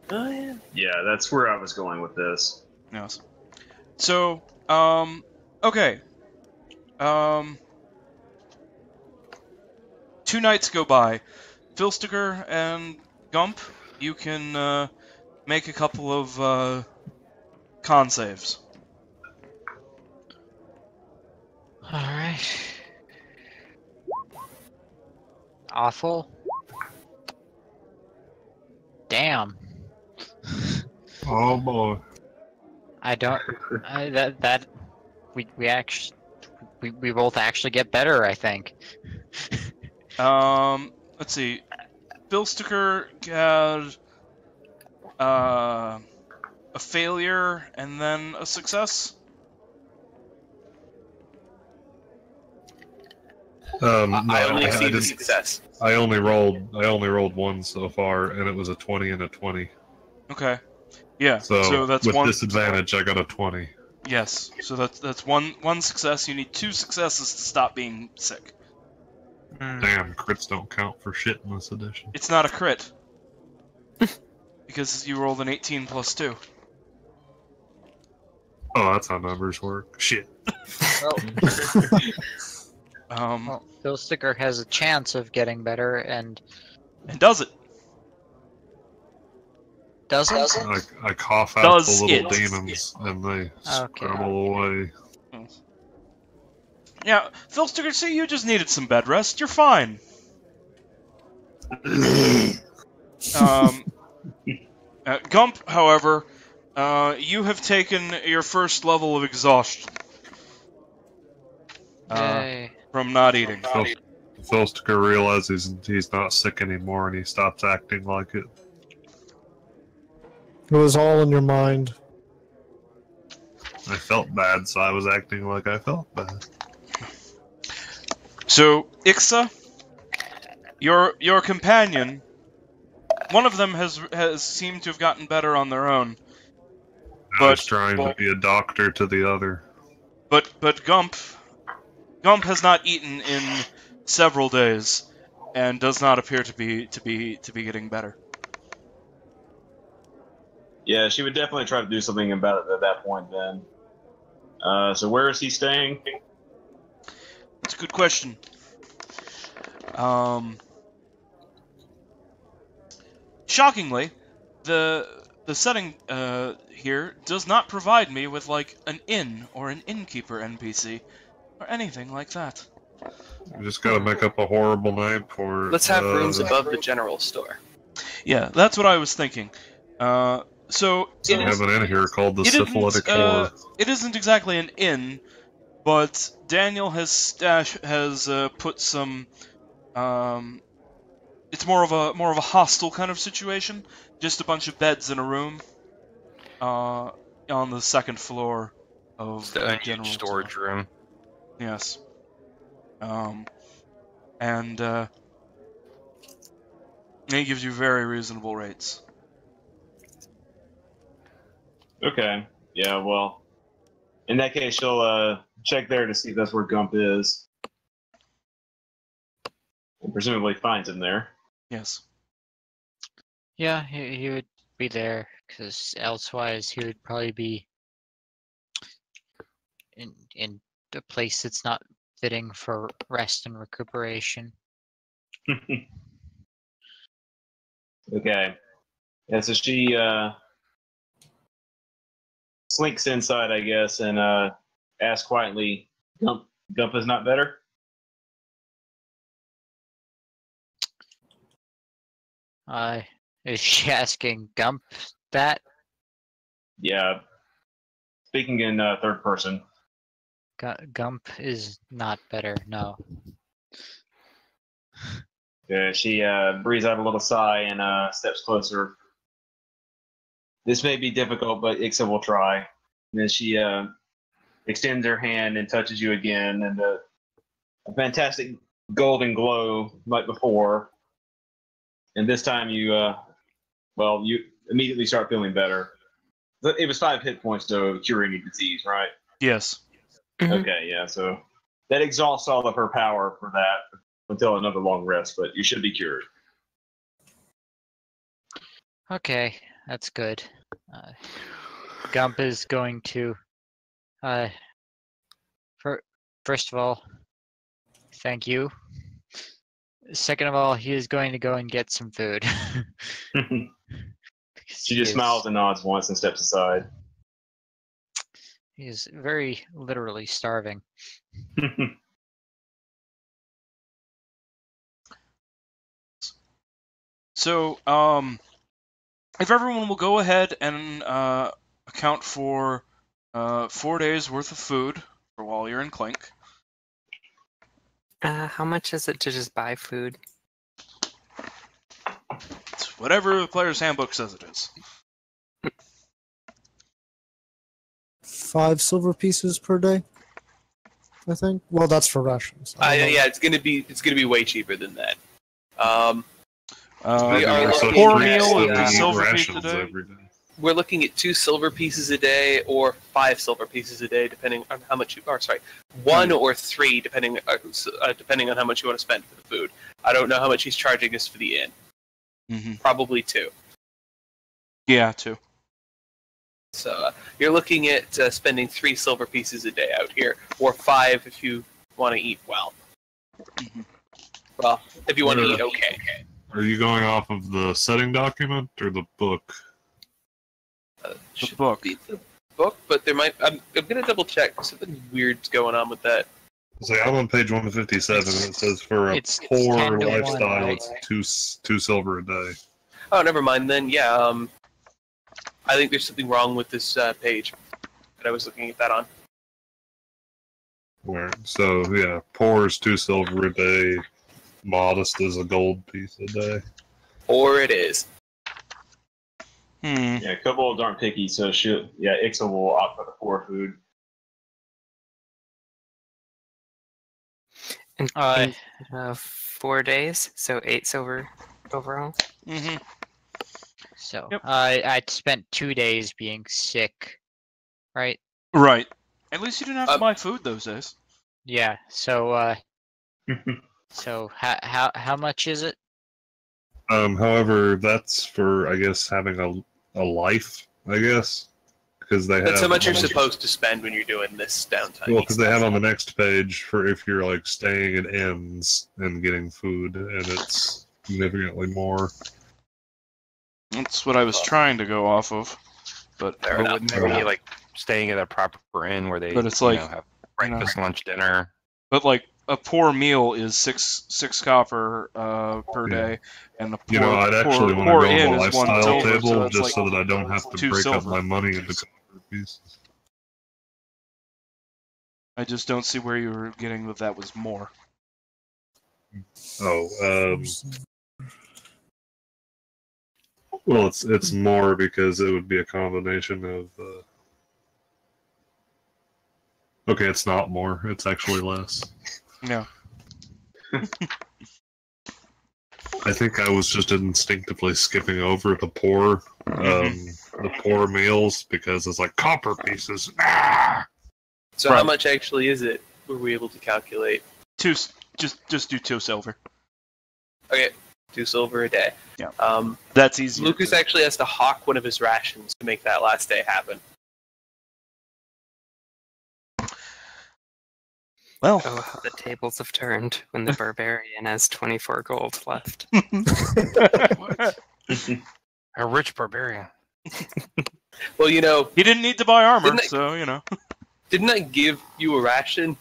Oh yeah. Yeah, that's where I was going with this. Yes. So, um, okay. Um, two nights go by. Filsticker and Gump, you can uh, make a couple of uh, con saves. Alright. Awful. Damn. Oh boy. I don't. I, that that we we actually we, we both actually get better. I think. Um, let's see. Filsticker had uh, a failure and then a success. Um, no, I only I, see the didn't- success. I only rolled. I only rolled one so far, and it was a twenty and a twenty. Okay. Yeah. So, so that's with one. disadvantage, I got a twenty. Yes. So that's that's one one success. You need two successes to stop being sick. Damn, crits don't count for shit in this edition. It's not a crit. because you rolled an 18 plus 2. Oh, that's how numbers work. Shit. Um, Well, Filsticker has a chance of getting better, and and does it? doesn't. I, I cough out Does the little it? demons, and they Okay. scramble away. Yeah, Filsticker, see, you just needed some bed rest. You're fine. um, uh, Gump, however, uh, you have taken your first level of exhaustion uh, Yay. from not eating. Phil, Filsticker realizes he's not sick anymore, and he stops acting like it. it was all in your mind. I felt bad, so I was acting like I felt bad. So, Ixa, your your companion, one of them has has seemed to have gotten better on their own, I was trying to be a doctor to the other. but but Gump, Gump has not eaten in several days, and does not appear to be to be to be getting better. Yeah, she would definitely try to do something about it at that point then. Uh, so where is he staying? It's a good question. Um, shockingly, the the setting uh, here does not provide me with like an inn or an innkeeper NPC or anything like that. You just gotta make up a horrible name for. Let's have uh, rooms above the general store. Yeah, that's what I was thinking. Uh, so it I is, have an inn here called the it isn't, Syphilitic uh, it isn't exactly an inn, but Daniel has stash has uh, put some. Um, it's more of a more of a hostel kind of situation. Just a bunch of beds in a room. Uh, on the second floor of It's the the general storage room. Yes. Um, and uh, he gives you very reasonable rates. Okay. Yeah, well, in that case, she'll uh, check there to see if that's where Gump is. And presumably finds him there. Yes. Yeah, he, he would be there because elsewise he would probably be in in a place that's not fitting for rest and recuperation. Okay. Yeah, so she uh, slinks inside, I guess, and uh, asks quietly, Gump, Gump is not better? Uh, is she asking Gump that? Yeah. Speaking in uh, third person. Gu- Gump is not better. No. Yeah, she uh, breathes out a little sigh and uh, steps closer. This may be difficult, but Ixa will try. And then she uh, extends her hand and touches you again, and uh, a fantastic golden glow like before. And this time you, uh, well, you immediately start feeling better. It was five hit points to cure any disease, right? Yes. Mhm. Okay, yeah. So that exhausts all of her power for that until another long rest, but you should be cured. Okay, that's good. Uh, Gump is going to, uh, for, first of all, thank you. Second of all, he is going to go and get some food. she just is- smiles and nods once and steps aside. He is very literally starving. So, um, if everyone will go ahead and uh, account for uh, four days worth of food for while you're in Clink. Uh, how much is it to just buy food? It's whatever the player's handbook says it is. Five silver pieces per day. I think. Well, that's for rations. Uh, I yeah, it's gonna be it's gonna be way cheaper than that. Um, Uh, We are a looking poor meal with silver piece a rations day. Every day. we're looking at two silver pieces a day or five silver pieces a day, depending on how much you. Or sorry, one or three, depending uh, uh, depending on how much you want to spend for the food. I don't know how much he's charging us for the inn. hmm Probably two. Yeah, two. So uh, you're looking at uh, spending three silver pieces a day out here, or five if you want to eat well. Mhm. Well, if you want to Yeah. eat okay. Are you going off of the setting document or the book? Uh, The book. be the book, but there might. I'm, I'm gonna double check. Something weird's going on with that. Say I'm on page 157 and it says for a It's- it's poor 10 to one, lifestyle, it's two two silver a day. Oh, never mind then. Yeah. Um, I think there's something wrong with this uh, page that I was looking at that on. Where so yeah, poor is two silver a day. Modest is a gold piece a day. Or it is. Hmm. Yeah, kobolds aren't picky, so she yeah, Ixel will opt for the poor food. And, Uh, and, uh, four days, so eight silver overall. hmm So Yep. I I spent two days being sick, right? Right. At least you didn't have to Uh, buy food those days. Yeah. So uh, so how how how much is it? Um, however, that's for I guess having a a life. I guess because they have That's how much you're supposed to spend when you're doing this downtime. Well, because they have on the next page for if you're like staying at inns and getting food, and it's significantly more. That's what I was trying to go off of. But Fair But wouldn't there be like staying at a proper inn where they But it's you like, know, have you know- breakfast, lunch, dinner? but like a poor meal is six six copper uh, per Yeah. day, and a poor, You know, I'd actually poor, want to go on one lifestyle silver, table so just like so that I don't have to break up my money into copper pieces. I just don't see where you were getting that that was more. Oh, um, well, it's it's more because it would be a combination of. Uh... Okay, it's not more. It's actually less. Yeah. I think I was just instinctively skipping over the poor, um, the poor meals because it's like copper pieces. Ah! So how much actually is it? Were we able to calculate? Two, s- just just do two silver. Okay, two silver a day. Yeah. Um, That's easy. Lucas actually has to hawk one of his rations to make that last day happen. Well, Oh, how the tables have turned when the barbarian has 24 gold left. A rich barbarian. Well, you know, he didn't need to buy armor, Didn't I- so you know. didn't I give you a ration?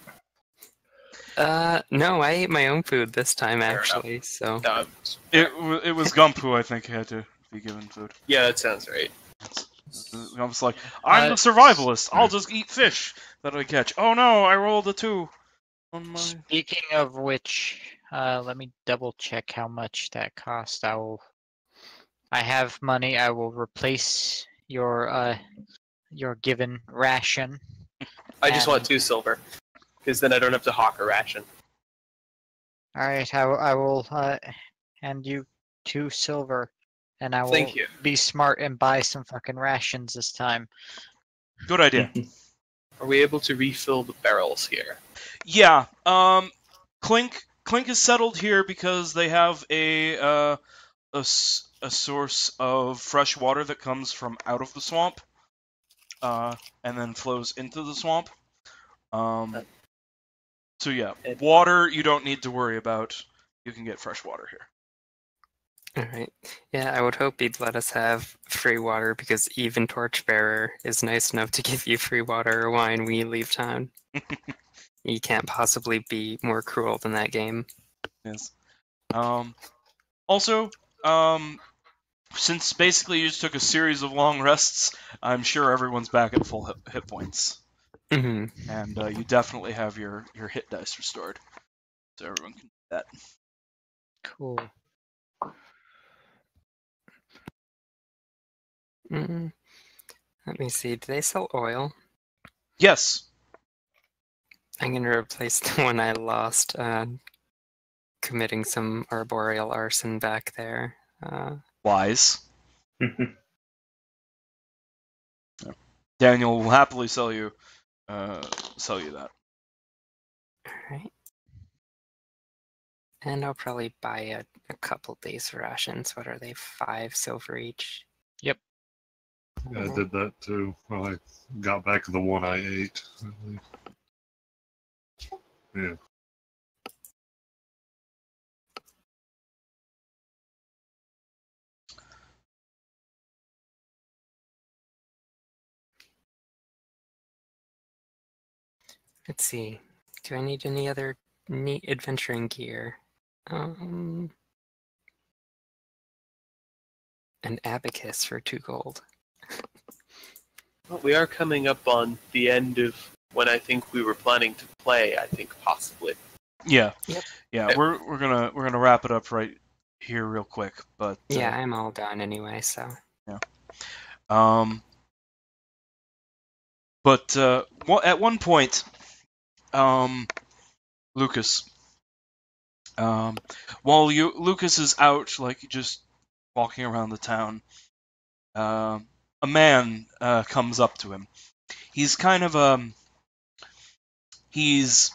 Uh, no, I ate my own food this time Fair enough. actually. So No, It w- it was Gump who I think had to be given food. yeah, that sounds right. Gump's like, I'm Uh, the survivalist. I'll just eat fish that I catch. Oh no, I rolled a two on my. Speaking of which, uh, let me double check how much that cost. I will. I have money. I will replace your uh your given ration. I just Um, want two silver, because then I don't have to hawk a ration. All right, I, will- I will uh, hand you two silver. and I will Thank you. be smart and buy some fucking rations this time. Good idea. Are we able to refill the barrels here? Yeah. Um, Clink Clink is settled here because they have a uh, a, s- a source of fresh water that comes from out of the swamp, uh, and then flows into the swamp. Um, so yeah, water you don't need to worry about. You can get fresh water here. Alright. Yeah, I would hope he'd let us have free water because even Torchbearer is nice enough to give you free water or wine when you leave town. you can't possibly be more cruel than that game. Yes. Um, also, um, since basically you just took a series of long rests, I'm sure everyone's back at full hit, hit points, hmm and uh, you definitely have your your hit dice restored, so everyone can do that. Cool. Mm Let me see. Do they sell oil? Yes. I'm gonna replace the one I lost uh, committing some arboreal arson back there. Uh, Wise. Daniel will happily sell you, uh, sell you that. Alright. And I'll probably buy a, a couple days rations. What are they? Five silver each? Yeah, I did that too. Well, I got back the one I ate. at. Yeah. Let's see. Do I need any other neat adventuring gear? Um, an abacus for two gold. Well, we are coming up on the end of when I think we were planning to play. I think possibly. Yeah. Yep. Yeah. We're we're gonna we're gonna wrap it up right here real quick, but uh, Yeah, I'm all done anyway, so. Yeah. Um, but uh, at one point, um, Lucas, um, while you Lucas is out, like just walking around the town, um, a man uh, comes up to him. He's kind of um, he's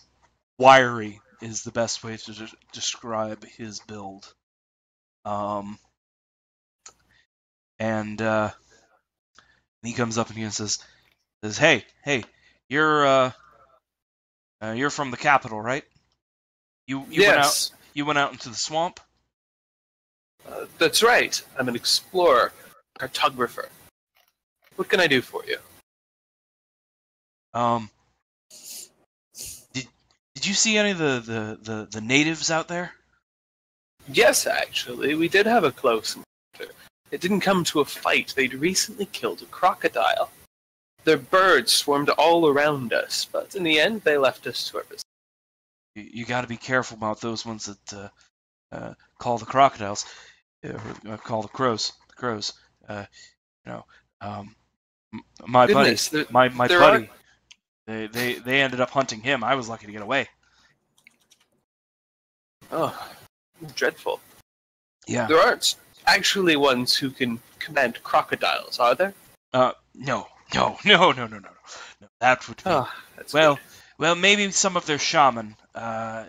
wiry is the best way to de- describe his build. Um, and uh, he comes up and he says, "says Hey, hey, you're uh, uh you're from the capital, right? You you went out you went out into the swamp. uh, that's right. I'm an explorer, cartographer. What can I do for you? Um, did did you see any of the the the, the natives out there? Yes, actually, we did have a close encounter. It didn't come to a fight. They'd recently killed a crocodile. Their birds swarmed all around us, but in the end, they left us to our business. You, you got to be careful about those ones that uh, uh, call the crocodiles, uh, call the crows. The crows. Uh, you know, um, my Goodness, there- buddy, my my there buddy. They, they they ended up hunting him. I was lucky to get away. Oh, dreadful. Yeah. There aren't actually ones who can command crocodiles, are there? Uh, no, no, no, no, no, no, no. that would be Oh, that's well, good. well, maybe some of their shaman. Uh,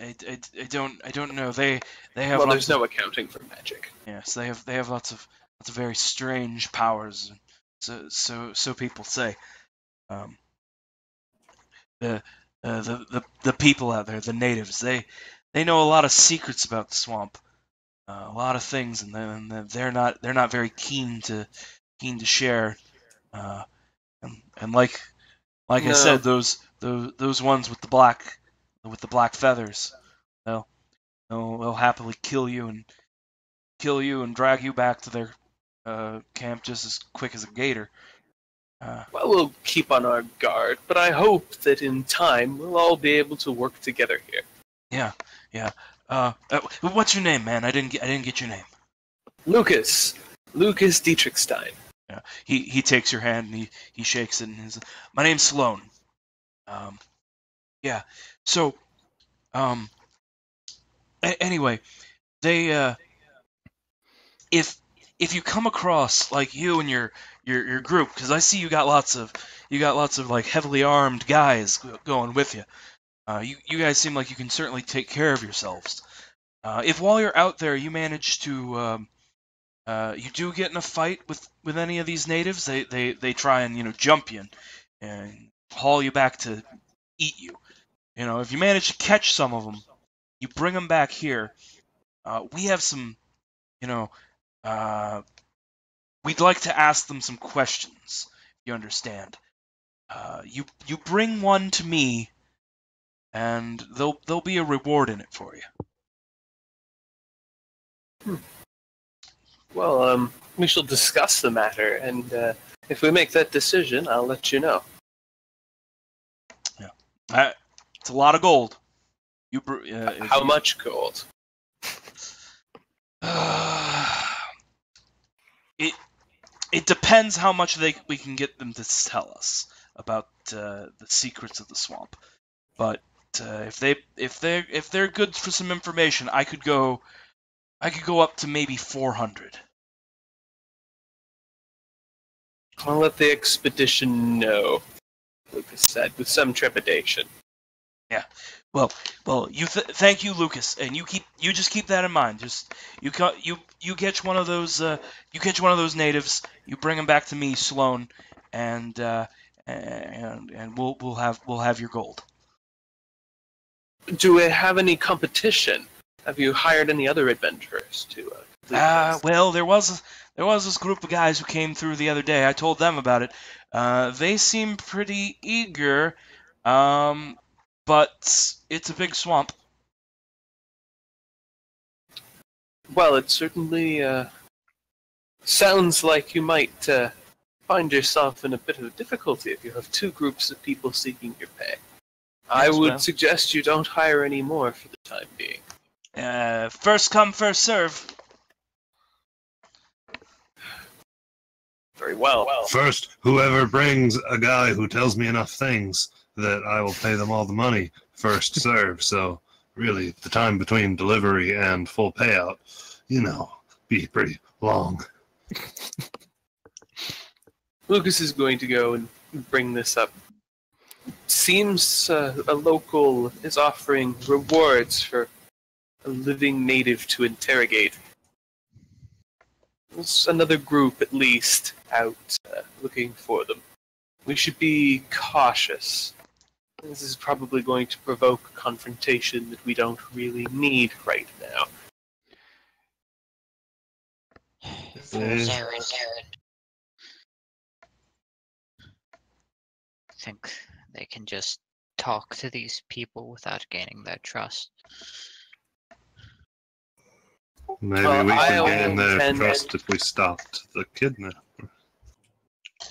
I, I, I don't, I don't know. They, they have well, there's no accounting for magic. Yes, they have they have lots of lots of very strange powers. So so so people say. Um, the, uh, the the the people out there, the natives, they they know a lot of secrets about the swamp, uh, a lot of things, and then and they're not they're not very keen to keen to share. Uh, and, and like like I said, those those those ones with the black with the black feathers, they'll they'll, they'll happily kill you and kill you and drag you back to their uh, camp just as quick as a gator. Uh, Well, we'll keep on our guard, but I hope that in time we'll all be able to work together here. yeah, yeah. Uh, uh, what's your name, man? I didn't get I didn't get your name. Lucas, Lucas Dietrichstein. Yeah. He he takes your hand and he, he shakes it and he's my name's Sloan. Um, yeah. So, um, a- anyway, they uh, if if you come across like you and your your your group, because I see you got lots of you got lots of like heavily armed guys going with you. Uh, you you guys seem like you can certainly take care of yourselves. Uh, if while you're out there you manage to um, uh, you do get in a fight with, with any of these natives, they, they, they try and you know jump you and, and haul you back to eat you. You know, if you manage to catch some of them, you bring them back here. Uh, we have some, you know, uh, we'd like to ask them some questions. You understand? Uh, you you bring one to me, and there'll there'll be a reward in it for you. Well, um, we shall discuss the matter, and uh, if we make that decision, I'll let you know. Uh, it's a lot of gold. You uh, How you- much gold? it it depends how much they we can get them to tell us about uh, the secrets of the swamp. But uh, if they if they if they're good for some information, I could go I could go up to maybe 400. I'll let the expedition know, Lucas said, with some trepidation. Well, well, you th- thank you, Lucas, and you keep you just keep that in mind. Just you ca- you you catch one of those uh, you catch one of those natives, you bring them back to me, Sloan, and uh, and and we'll we'll have we'll have your gold. Do we have any competition? Have you hired any other adventurers to? Uh, Uh, well, there was there was this group of guys who came through the other day. I told them about it. Uh, they seem pretty eager, um, but it's a big swamp. Well, it certainly uh, sounds like you might uh, find yourself in a bit of difficulty if you have two groups of people seeking your pay. I would well. suggest you don't hire any more for the time being. Uh, first come, first serve. Very well. First, whoever brings a guy who tells me enough things that I will pay them all the money first serve. So really, the time between delivery and full payout, you know, be pretty long. Lucas is going to go and bring this up. Seems uh, a local is offering rewards for a living native to interrogate. There's another group, at least, out uh, looking for them. We should be cautious. This is probably going to provoke a confrontation that we don't really need right now. There's I think they can just talk to these people without gaining their trust. Maybe Well, we can only gain their intend- trust if we stopped the kidnap.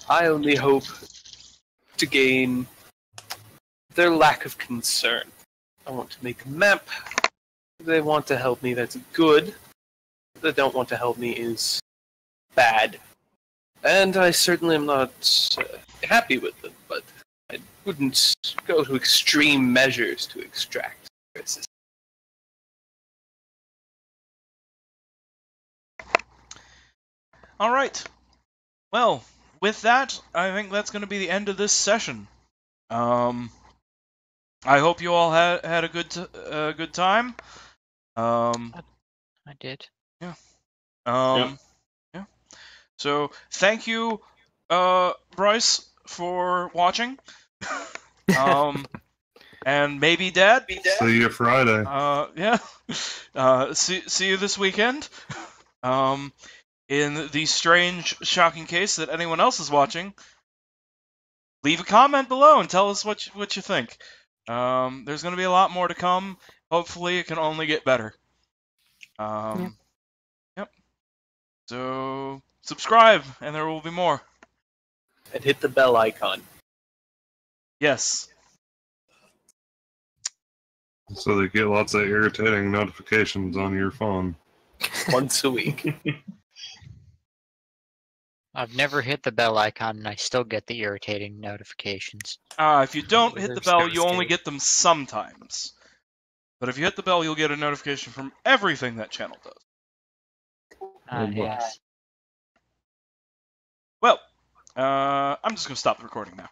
I only hope to gain their lack of concern. I want to make a map. They want to help me, that's good. They don't want to help me is bad. And I certainly am not uh, happy with them, but I wouldn't go to extreme measures to extract. All right. Well, with that, I think that's going to be the end of this session. Um, I hope you all had had a good t- uh, good time. Um, I did. um, yeah. So thank you, uh, Bryce, for watching. um, and maybe Dad. See you Friday. Uh, yeah. Uh, see, see you this weekend. Um, in the strange, shocking case that anyone else is watching, leave a comment below and tell us what you, what you think. Um, there's going to be a lot more to come. Hopefully, it can only get better. Um, Yep. So subscribe, and there will be more. And hit the bell icon. Yes. So they get lots of irritating notifications on your phone. once a week. I've never hit the bell icon and I still get the irritating notifications. Uh, if you don't hit the bell, you only get them sometimes. But if you hit the bell, you'll get a notification from everything that channel does. Uh, yes. Well, uh, I'm just going to stop the recording now.